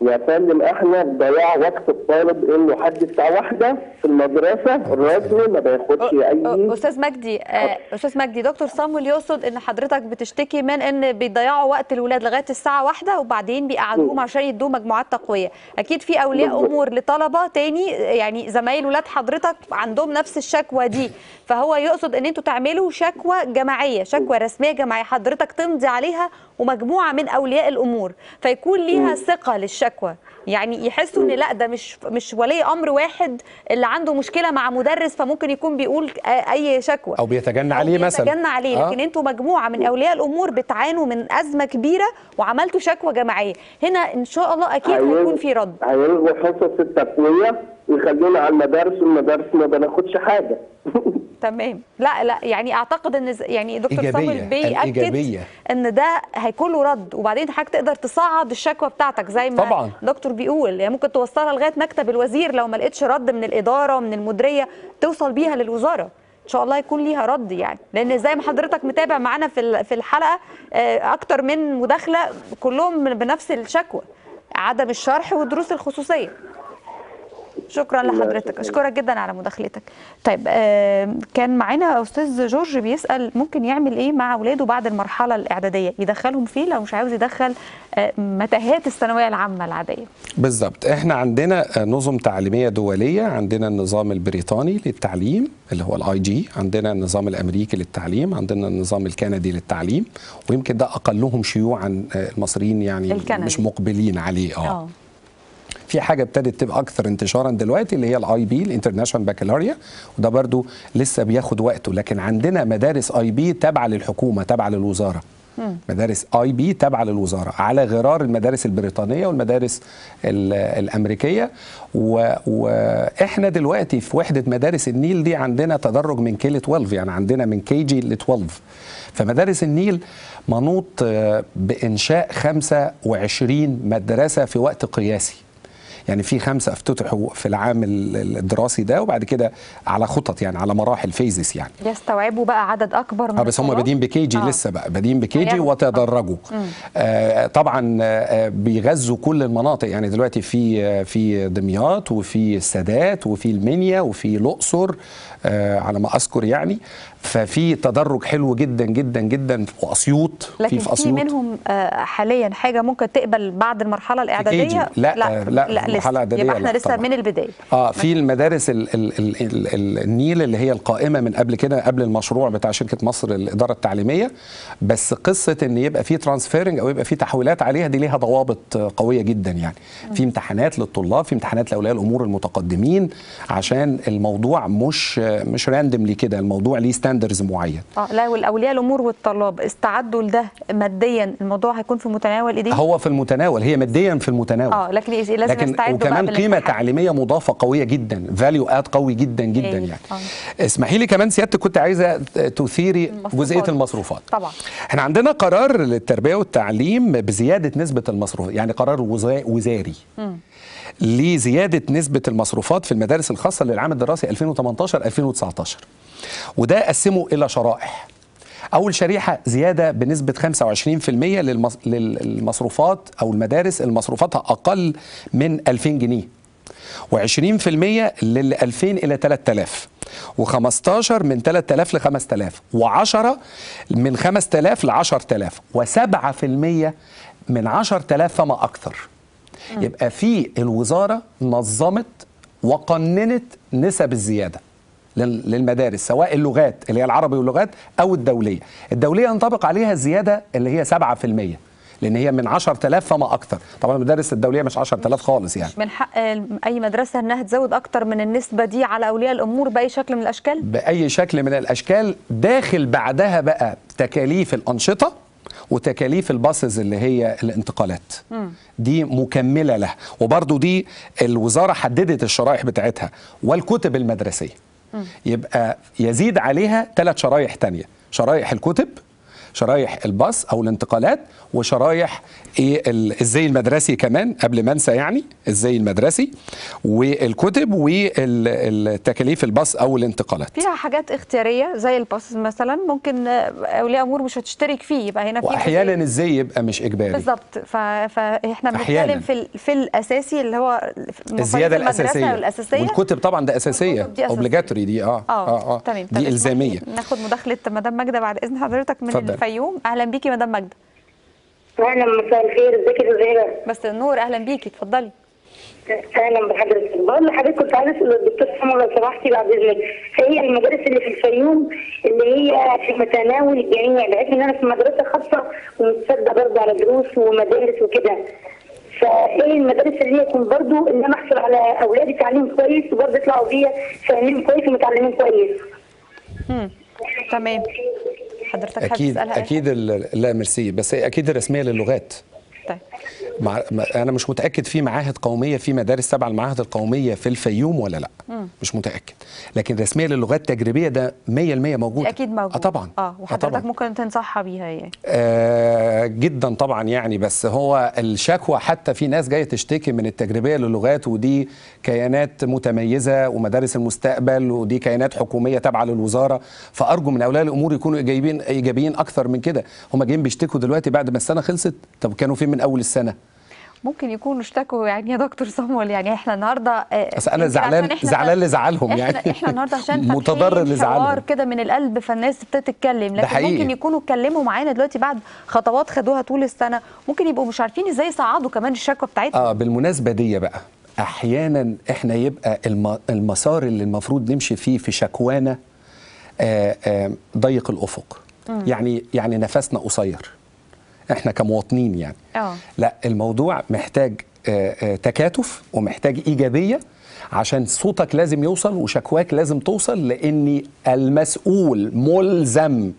يا فندم إحنا ضياع وقت الطالب إنه حد الساعة واحدة في المدرسة الرسمي ما بياخدش أي أستاذ مجدي آه، أستاذ مجدي دكتور صامويل يقصد إن حضرتك بتشتكي من إن بيضيعوا وقت الولاد لغاية الساعة واحدة وبعدين بيقعدوهم عشان يدوا مجموعات تقوية. أكيد في أولياء. أمور لطلبة تاني يعني زمايل ولاد حضرتك عندهم نفس الشكوى دي. فهو يقصد إن أنتوا تعملوا شكوى جماعية شكوى رسمية جماعية حضرتك تمضي عليها ومجموعة من أولياء الأمور. فيكون ليها ثقة للشكوى equa يعني يحسوا إن لا ده مش مش ولي أمر واحد اللي عنده مشكلة مع مدرس فممكن يكون بيقول آه، أي شكوى. أو بيتجنى عليه مثلا. بيتجنى عليه. آه. لكن أنتوا مجموعة من أولياء الأمور بتعانوا من أزمة كبيرة وعملتوا شكوى جماعية. هنا إن شاء الله أكيد هيكون في رد. هيلغوا حصص التقوية ويخلونا على المدارس والمدارس ما بناخدش حاجة. *laughs* تمام. لا لا يعني أعتقد إن ز- يعني دكتور صامويل بيأكد الإيجابية. إن ده هيكون له رد. وبعدين حضرتك تقدر تصعد الشكوى بتاعتك زي ما طبعاً. دكتور بيقول يعني ممكن توصلها لغاية مكتب الوزير لو ما لقيتش رد من الإدارة ومن المديرية توصل بيها للوزارة. إن شاء الله يكون ليها رد يعني. لأن زي ما حضرتك متابع معانا في في الحلقة آه، أكتر من مداخلة كلهم من- بنفس الشكوى عدم الشرح والدروس الخصوصية. شكرا لحضرتك. أشكرك جدا على مداخلتك. طيب آه، كان معانا أستاذ جورج بيسأل ممكن يعمل إيه مع أولاده بعد المرحلة الإعدادية؟ يدخلهم فيه لو مش عاوز يدخل آه، متاهات الثانوية العامة العادية. بالظبط إحنا عندنا نظم تعليمية دولية عندنا النظام البريطاني للتعليم اللي هو ال IG عندنا النظام الأمريكي للتعليم عندنا النظام الكندي للتعليم ويمكن ده أقلهم شيوعا آه، المصريين يعني الكندي. مش مقبلين عليه. آه. آه. في حاجة ابتدت تبقى أكثر انتشارا دلوقتي اللي هي ال IB ال International بكالوريا وده برضو لسه بياخد وقته لكن عندنا مدارس IB تابعة للحكومة تابعة للوزارة. مدارس IB تابعة للوزارة على غرار المدارس البريطانية والمدارس ال- الأمريكية. و- وإحنا دلوقتي في وحدة مدارس النيل دي عندنا تدرج من K ل 12 يعني عندنا من KG ل 12 فمدارس النيل منوط آه، بإنشاء 25 مدرسة في وقت قياسي. يعني في خمسة افتتحوا في العام ال- الدراسي ده وبعد كده على خطط يعني على مراحل phases يعني. يستوعبوا بقى عدد أكبر من آه بس هم؟ بادئين ب KG آه. لسه بقى بادئين ب KG هياخدوا- وتدرجوا. آه طبعا آه بيغذوا كل المناطق. يعني دلوقتي في آه في دمياط وفي السادات وفي المنيا وفي الأقصر آه على ما أذكر يعني. ففي تدرج حلو جدا جدا جدا واسيوط لكن في في, أسيوط. منهم آه، حاليا حاجة ممكن تقبل بعد المرحلة الإعدادية؟ لا، لا، لا, لا، لا المرحلة لسه الإعدادية يبقى إحنا لسه. من البداية. آه في المدارس ال ال ال ال ال النيل اللي هي القائمة من قبل كده قبل المشروع بتاع شركة مصر الاداره التعليمية. بس قصة إن يبقى في ترانسفيرنج أو يبقى في تحويلات عليها دي ليها ضوابط قوية جدا يعني. في امتحانات للطلاب في امتحانات لأولياء الأمور المتقدمين عشان الموضوع مش مش randomly كده الموضوع ليه standards معين آه لا والأولياء الأمور والطلاب استعدوا لده ماديا الموضوع هيكون في متناول ايديهم هو في المتناول هي ماديا في المتناول آه لكن لازم لكن وكمان قيمة. تعليمية مضافة قوية جدا value add قوي جدا جدا هايل. يعني آه. اسمحي لي كمان سيادتك كنت عايزة تثيري المصروفات. جزئية المصروفات طبعا. إحنا عندنا قرار للتربية والتعليم بزيادة نسبة المصروفات يعني قرار وزا- وزاري لزيادة نسبة المصروفات في المدارس الخاصة للعام الدراسي 2018 2019 وده قسمه إلى شرائح. أول شريحة زيادة بنسبة 25% للمص... للمصروفات أو المدارس اللي مصروفاتها أقل من 2000 جنيه. و20% لل 2000 إلى 3000 و15 من 3000 ل 5000 و10 من 5000 ل 10000 و7% من 10000 فما أكثر. يبقى في الوزارة نظمت وقننت نسب الزيادة لل- للمدارس سواء اللغات اللي هي العربي واللغات أو الدولية. الدولية ينطبق عليها الزياده اللي هي 7% لأن هي من 10000 فما أكثر. طبعا المدارس الدولية مش 10000 خالص يعني. من حق أي مدرسة إنها تزود أكتر من النسبة دي على أولياء الأمور بأي شكل من الأشكال؟ بأي شكل من الأشكال. داخل بعدها بقى تكاليف الأنشطة وتكاليف الباصز اللي هي الانتقالات. دي مكملة لها. وبرضو دي الوزارة حددت الشرائح بتاعتها والكتب المدرسية. يبقى يزيد عليها ثلاث شرايح تانية. شرايح الكتب شرايح الباص أو الانتقالات وشرايح إيه ال- الزي المدرسي كمان قبل ما أنسى يعني الزي المدرسي والكتب والتكاليف الباص أو الانتقالات. فيها حاجات اختيارية زي الباص مثلا ممكن آه، اولياء أمور مش هتشترك فيه يبقى هنا في واحيانا جزئية. الزي يبقى مش إجباري. بالظبط. ف... فاحنا. بنتكلم في ال... في الأساسي اللي هو الزيادة الأساسية. الاساسيه والكتب طبعا ده أساسية. obligatory دي آه. آه آه تمام دي إلزامية. ناخد مداخلة مدام ماجدة بعد إذن حضرتك من. الفيوم أهلا بيكي مدام ماجده أهلا مساء الخير. ازيك يا زهيرة؟ بس النور. أهلا بيكي. اتفضلي. أهلا بحضرتك. بقول لحضرتك كنت عايزة أسأل الدكتور سامر لو سمحتي بعد إذنك. هي المدارس اللي في الفيوم اللي هي في متناول الجميع بحيث ان أنا في مدرسة خاصة ومتصدى برضه على دروس ومدارس وكده. فايه المدارس اللي هي يكون برضه إن أنا أحصل على أولادي تعليم كويس وبرضه يطلعوا بيا فاهمين كويس ومتعلمين كويس. تمام. حضرتك حابب أكيد أكيد ميرسي. بس هي أكيد الرسميه للغات. طيب. مع... أنا مش متأكد في معاهد قومية في مدارس تبع المعاهد القومية في الفيوم ولا لأ؟ مش متأكد. لكن رسمية للغات تجريبيه ده 100% موجود. أكيد موجود. آه طبعا. آه وحضرتك طبعاً. ممكن تنصحها بيها يعني. آه جدا طبعا يعني بس هو الشكوى حتى في ناس جاية تشتكي من التجريبية للغات ودي كيانات متميزة ومدارس المستقبل ودي كيانات حكومية تابعة للوزارة. فأرجو من أولياء الأمور يكونوا إيجابيين إيجابيين أكثر من كده. هم جايين بيشتكوا دلوقتي بعد ما السنة خلصت؟ طب كانوا فين من أول السنة؟ ممكن يكونوا اشتكوا يعني يا دكتور صامول يعني إحنا النهارده آه، بس أنا يمكن عشان زعلان زعلان لزعلهم إحنا يعني. إحنا النهارده *laughs* عشان متضرر لزعلهم حوار كده من القلب فالناس ابتدت تتكلم لكن حقيقي. ممكن يكونوا اتكلموا معانا دلوقتي بعد خطوات خدوها طول السنة. ممكن يبقوا مش عارفين إزاي يصعدوا كمان الشكوى بتاعتهم. آه بالمناسبة دي بقى أحيانا إحنا يبقى الم- المسار اللي المفروض نمشي فيه في شكوانا آه، آه، ضيق الأفق. يعني يعني نفسنا قصير. إحنا كمواطنين يعني. آه. لا الموضوع محتاج آه، آه، تكاتف ومحتاج إيجابية عشان صوتك لازم يوصل وشكواك لازم توصل لأن المسؤول ملزم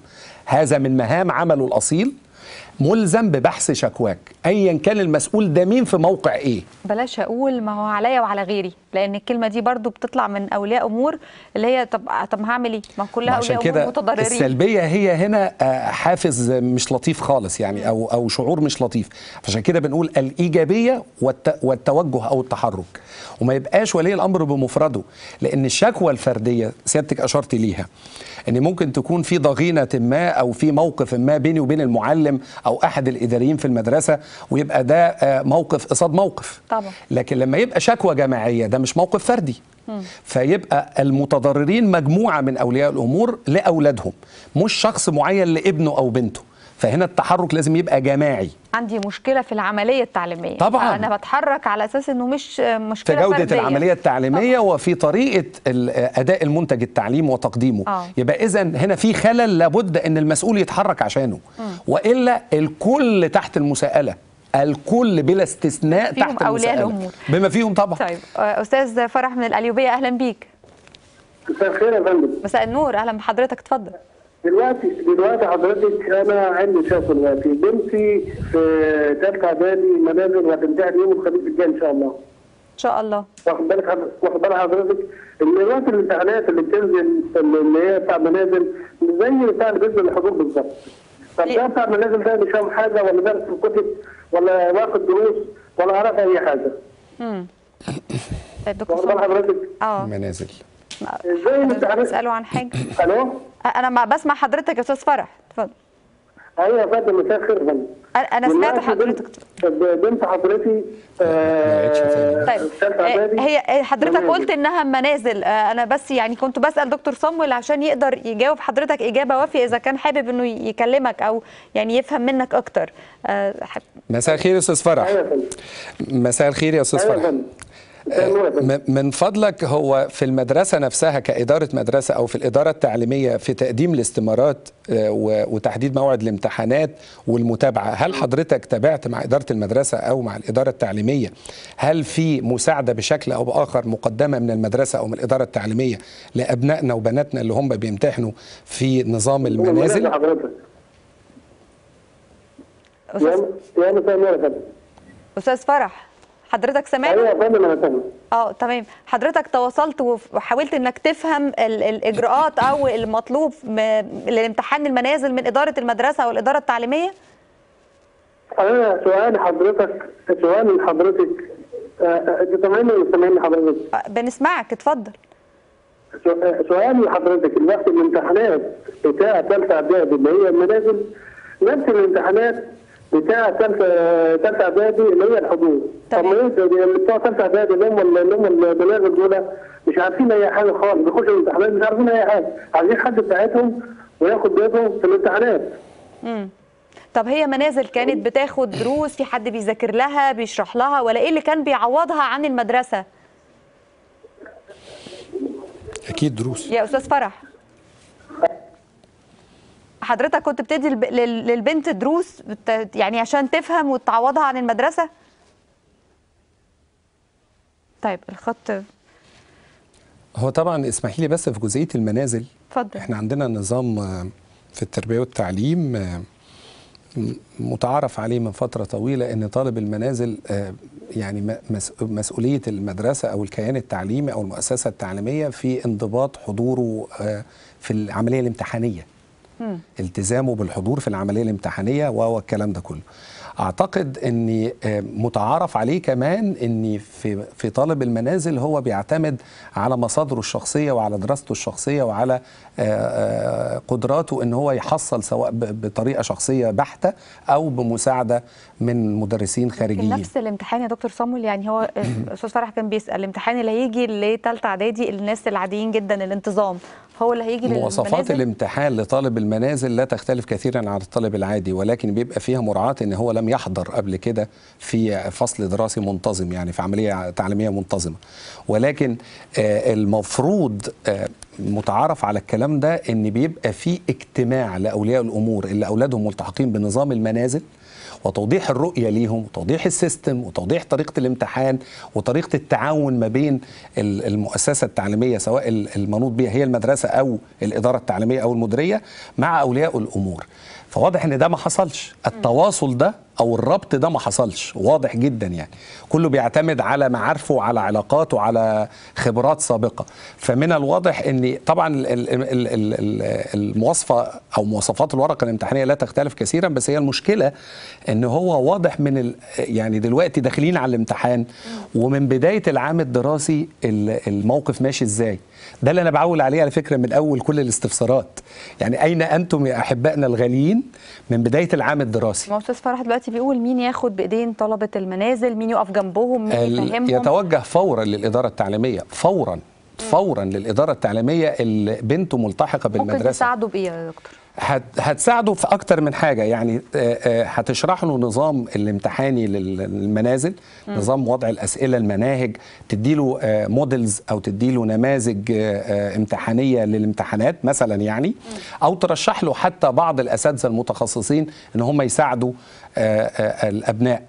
هذا من مهام عمله الأصيل. ملزم ببحث شكواك. ايا كان المسؤول ده مين في موقع إيه. بلاش أقول ما هو عليا وعلى غيري لأن الكلمة دي برضو بتطلع من أولياء أمور اللي هي طب طب هعمل إيه؟ ما كلها أولياء أمور متضررين. السلبية هي هنا آه، حافز مش لطيف خالص يعني أو أو شعور مش لطيف. عشان كده بنقول الإيجابية والت والتوجه أو التحرك. وما يبقاش ولي الأمر بمفرده لأن الشكوى الفردية سيادتك أشرت ليها إن ممكن تكون في ضغينة ما أو في موقف ما بيني وبين المعلم أو أحد الإداريين في المدرسة ويبقى ده آه، موقف قصاد موقف. طبعا. لكن لما يبقى شكوى جماعية ده مش موقف فردي. فيبقى المتضررين مجموعة من أولياء الأمور لأولادهم مش شخص معين لابنه أو بنته. فهنا التحرك لازم يبقى جماعي. عندي مشكلة في العملية التعليمية. طبعاً. أنا بتحرك على أساس إنه مش مشكلة في جودة فردية. العملية التعليمية وفي طريقة ال- أداء المنتج التعليم وتقديمه. آه. يبقى إذا هنا في خلل لابد أن المسؤول يتحرك عشانه. وإلا الكل تحت المساءلة. الكل بلا استثناء فيهم تحت أولياء المساءلة. الأمور. بما فيهم طبعا. طيب آه، أستاذ فرح من القليوبية أهلا بيك. مساء الخير يا فندم. مساء النور أهلا بحضرتك اتفضل. دلوقتي دلوقتي حضرتك أنا عندي شاب دلوقتي. بنتي في ثالثه إعدادي منازل وهتمتحن يوم الخميس الجاي إن شاء الله. إن شاء الله. واخد بالك واخد بال حضرتك؟ ان وقت الامتحانات اللي بتنزل اللي هي بتاع منازل زي بتاع اللي بينزل الحضور بالظبط. طب ده بتاع منازل ده مش فاهم حاجة ولا درس في الكتب ولا واخد دروس ولا عارف أي حاجة. امم *coughs* طيب دكتور واخد بال. حضرتك؟ آه. منازل. إزاي الامتحانات تسالوا عن حاجة. ألو؟ أنا ما بسمع حضرتك يا أستاذ فرح. اتفضل. أيوه يا فندم مساء الخير فندم. أنا سمعت حضرتك. بنت- بنت حضرتي آه، طيب آه،. هي آه، حضرتك منازل. قلت إنها منازل. آه، أنا بس يعني كنت بسأل دكتور صمويل عشان يقدر يجاوب حضرتك إجابة وافية إذا كان حابب إنه يكلمك أو يعني يفهم منك أكتر. آه، مساء الخير يا أستاذ فرح. فندم. مساء الخير يا أستاذ أيوه يا فرح. من فضلك هو في المدرسة نفسها كإدارة مدرسة أو في الإدارة التعليمية في تقديم الاستمارات آه، وتحديد موعد الامتحانات والمتابعة. هل حضرتك تابعت مع إدارة المدرسة أو مع الإدارة التعليمية؟ هل في مساعدة بشكل أو بآخر مقدمة من المدرسة أو من الإدارة التعليمية لأبنائنا وبناتنا اللي هم بيمتحنوا في نظام منازل المنازل؟ أستاذ فرح. حضرتك أيوه سامعني يا فندم أنا سامع. آه تمام. حضرتك تواصلت وحاولت إنك تفهم ال- الإجراءات أو المطلوب للامتحان المنازل من إدارة المدرسة أو الإدارة التعليمية؟ أنا سؤال حضرتك سؤال حضرتك آه، آه، سامعني ولا سامعني حضرتك؟ آه، بنسمعك اتفضل. سؤالي لحضرتك. الوقت الامتحانات بتاع ثالثه إعدادي اللي هي المنازل نفس الامتحانات بتاع ثالثه ثالثه إعدادي اللي هي الحضور. طب تمام. ما انت اللي بتوع ثالثه إعدادي اللي هم اللي هم المنازل دول مش عارفين أي حاجة خالص بيخشوا الامتحانات مش عارفين أي حاجة. عايزين حد بتاعتهم وياخد بيتهم في الامتحانات. امم طب هي منازل كانت بتاخد دروس في حد بيذاكر لها بيشرح لها ولا إيه اللي كان بيعوضها عن المدرسة؟ أكيد دروس. يا أستاذ فرح. حضرتك كنت بتدي للبنت دروس يعني عشان تفهم وتعوضها عن المدرسة؟ طيب الخط. هو طبعا اسمحي لي بس في جزئية المنازل. اتفضل. إحنا عندنا نظام آه، في التربية والتعليم آه، متعارف عليه من فترة طويلة إن طالب المنازل آه، يعني م- مس- مسؤولية المدرسة أو الكيان التعليمي أو المؤسسة التعليمية في انضباط حضوره في العملية الامتحانية التزامه بالحضور في العملية الامتحانية وهو الكلام ده كله. أعتقد ان آه، متعارف عليه كمان ان في في طالب المنازل هو بيعتمد على مصادره الشخصية وعلى دراسته الشخصية وعلى آه، آه، قدراته إن هو يحصل سواء بطريقة شخصية بحتة أو بمساعدة من مدرسين خارجيين. نفس الامتحان يا دكتور صامول يعني هو الأستاذ فرح كان بيسأل الامتحان اللي هيجي لثالثه إعدادي الناس العاديين جدا الانتظام. هو اللي هيجي مواصفات الامتحان لطالب المنازل لا تختلف كثيرا عن الطالب العادي ولكن بيبقى فيها مراعاة إن هو لم يحضر قبل كده في فصل دراسي منتظم يعني في عملية تعليمية منتظمة. ولكن آه، المفروض آه، متعارف على الكلام ده إن بيبقى في اجتماع لأولياء الأمور اللي أولادهم ملتحقين بنظام المنازل وتوضيح الرؤية ليهم وتوضيح السيستم وتوضيح طريقة الامتحان وطريقة التعاون ما بين ال- المؤسسة التعليمية سواء ال- المنوط بها هي المدرسة أو الإدارة التعليمية أو المديرية مع أولياء الأمور. فواضح إن ده ما حصلش. التواصل ده أو الربط ده ما حصلش. واضح جدا يعني. كله بيعتمد على معارفه وعلى علاقاته وعلى خبرات سابقة. فمن الواضح إن طبعا ال- ال- ال- ال- ال- المواصفة أو مواصفات الورقة الامتحانية لا تختلف كثيرا بس هي المشكلة إن هو واضح من ال يعني دلوقتي داخلين على الامتحان ومن بداية العام الدراسي ال- الموقف ماشي إزاي. ده اللي أنا بعول عليه على فكرة من اول كل الاستفسارات. يعني أين أنتم يا أحبائنا الغاليين من بداية العام الدراسي؟ ما أستاذ فرح دلوقتي بيقول مين ياخد بإيدين طلبة المنازل مين يقف جنبهم مين يفهمهم؟ يتوجه فورا للإدارة التعليمية فورا فورا للإدارة التعليمية اللي بنته ملتحقة ممكن بالمدرسة. تساعدوا بإيه يا دكتور؟ هتساعده في أكتر من حاجة. يعني هتشرح له نظام الامتحاني لل- للمنازل نظام وضع الأسئلة المناهج تديله آه، موديلز أو تديله نماذج آه، آه، امتحانية للامتحانات مثلا يعني أو ترشح له حتى بعض الأساتذة المتخصصين إن هم يساعدوا الأبناء.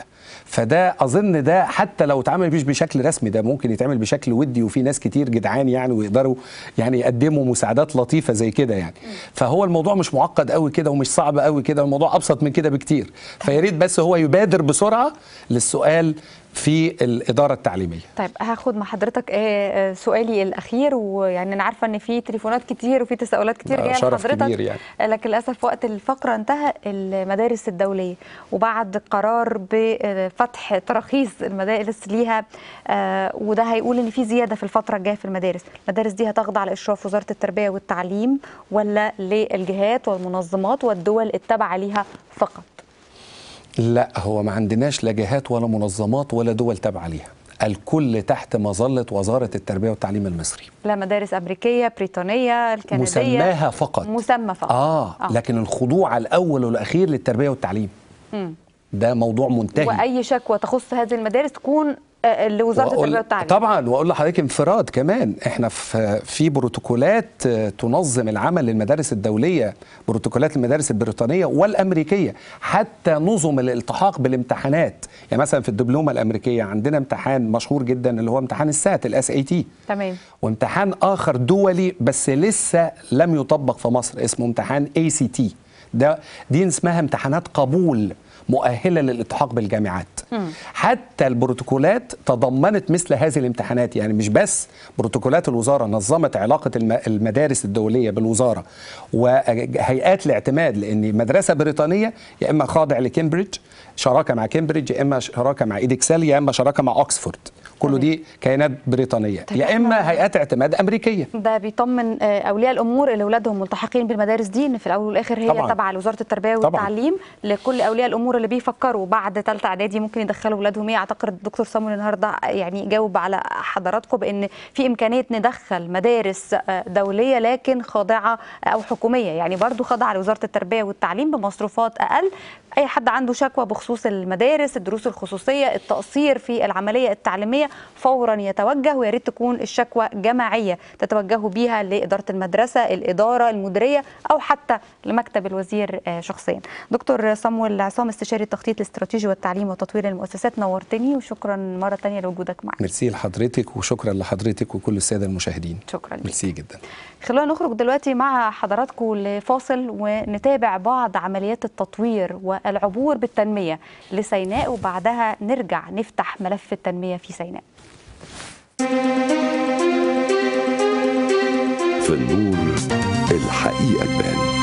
فده أظن ده حتى لو اتعمل مش بشكل رسمي ده ممكن يتعمل بشكل ودي وفي ناس كتير جدعان يعني ويقدروا يعني يقدموا مساعدات لطيفة زي كده يعني. فهو الموضوع مش معقد قوي كده ومش صعب قوي كده الموضوع أبسط من كده بكتير. فيا ريت بس هو يبادر بسرعة للسؤال في الإدارة التعليمية. طيب هاخد مع حضرتك آه، آه، سؤالي الأخير ويعني أنا عارفة إن في تليفونات كتير وفي تساؤلات كتير ده جاية لحضرتك كبير يعني. آه، لكن للأسف وقت الفقرة انتهى المدارس الدولية وبعد قرار بفتح تراخيص المدارس ليها آه، وده هيقول إن في زيادة في الفترة الجاية في المدارس. المدارس دي هتخضع لإشراف وزارة التربية والتعليم ولا للجهات والمنظمات والدول التابعة ليها فقط؟ لا هو ما عندناش لا جهات ولا منظمات ولا دول تابعة ليها. الكل تحت مظلة وزارة التربية والتعليم المصري. لا مدارس أمريكية بريطانية الكنديه مسماها فقط. مسمى فقط. آه, آه. لكن الخضوع الأول والأخير للتربية والتعليم. مم. ده موضوع منتهي. وأي شكوى تخص هذه المدارس تكون آه، لوزاره وأقول- التربية والتعليم. طبعا وأقول لحضرتك انفراد كمان. إحنا في في بروتوكولات آه، تنظم العمل للمدارس الدولية بروتوكولات المدارس البريطانية والأمريكية حتى نظم الالتحاق بالامتحانات. يعني مثلا في الدبلومة الأمريكية عندنا امتحان مشهور جدا اللي هو امتحان ال SAT ال SAT تمام. وامتحان آخر دولي بس لسه لم يطبق في مصر اسمه امتحان ACT ده دي اسمها امتحانات قبول مؤهلة للإلتحاق بالجامعات. حتى البروتوكولات تضمنت مثل هذه الامتحانات يعني مش بس بروتوكولات الوزارة نظمت علاقة الم- المدارس الدولية بالوزارة وهيئات الاعتماد لأن مدرسة بريطانية يا إما خاضع لكامبريدج شراكة مع كامبريدج يا إما شراكة مع Edexcel يا إما شراكة مع اوكسفورد كله دي كيانات بريطانية. يا إما هيئات اعتماد أمريكية. ده بيطمن آه، أولياء الأمور اللي أولادهم ملتحقين بالمدارس دي إن في الأول والآخر هي طبعاً. تابعه لوزاره التربية طبعاً. والتعليم لكل أولياء الأمور اللي بيفكروا بعد ثالثه إعدادي ممكن يدخلوا اولادهم إيه؟ أعتقد الدكتور صامول النهارده يعني جاوب على حضراتكم بأن في إمكانية ندخل مدارس آه، دولية لكن خاضعة أو حكومية. يعني برضو خاضعة لوزارة التربية والتعليم بمصروفات أقل. أي حد عنده شكوى بخصوص المدارس الدروس الخصوصية التقصير في العملية التعليمية فورا يتوجه ويا ريت تكون الشكوى جماعية تتوجهوا بيها لإدارة المدرسة الإدارة المديرية أو حتى لمكتب الوزير آه، شخصيا. دكتور صمويل عصام استشاري التخطيط الاستراتيجي والتعليم وتطوير المؤسسات نورتني وشكرا مرة ثانية لوجودك معنا. ميرسي لحضرتك وشكرا لحضرتك وكل السادة المشاهدين. شكرا ميرسي جدا. خلونا نخرج دلوقتي مع حضراتكم لفاصل ونتابع بعض عمليات التطوير والعبور بالتنمية لسيناء وبعدها نرجع نفتح ملف التنمية في سيناء. النور الحقيقة تبان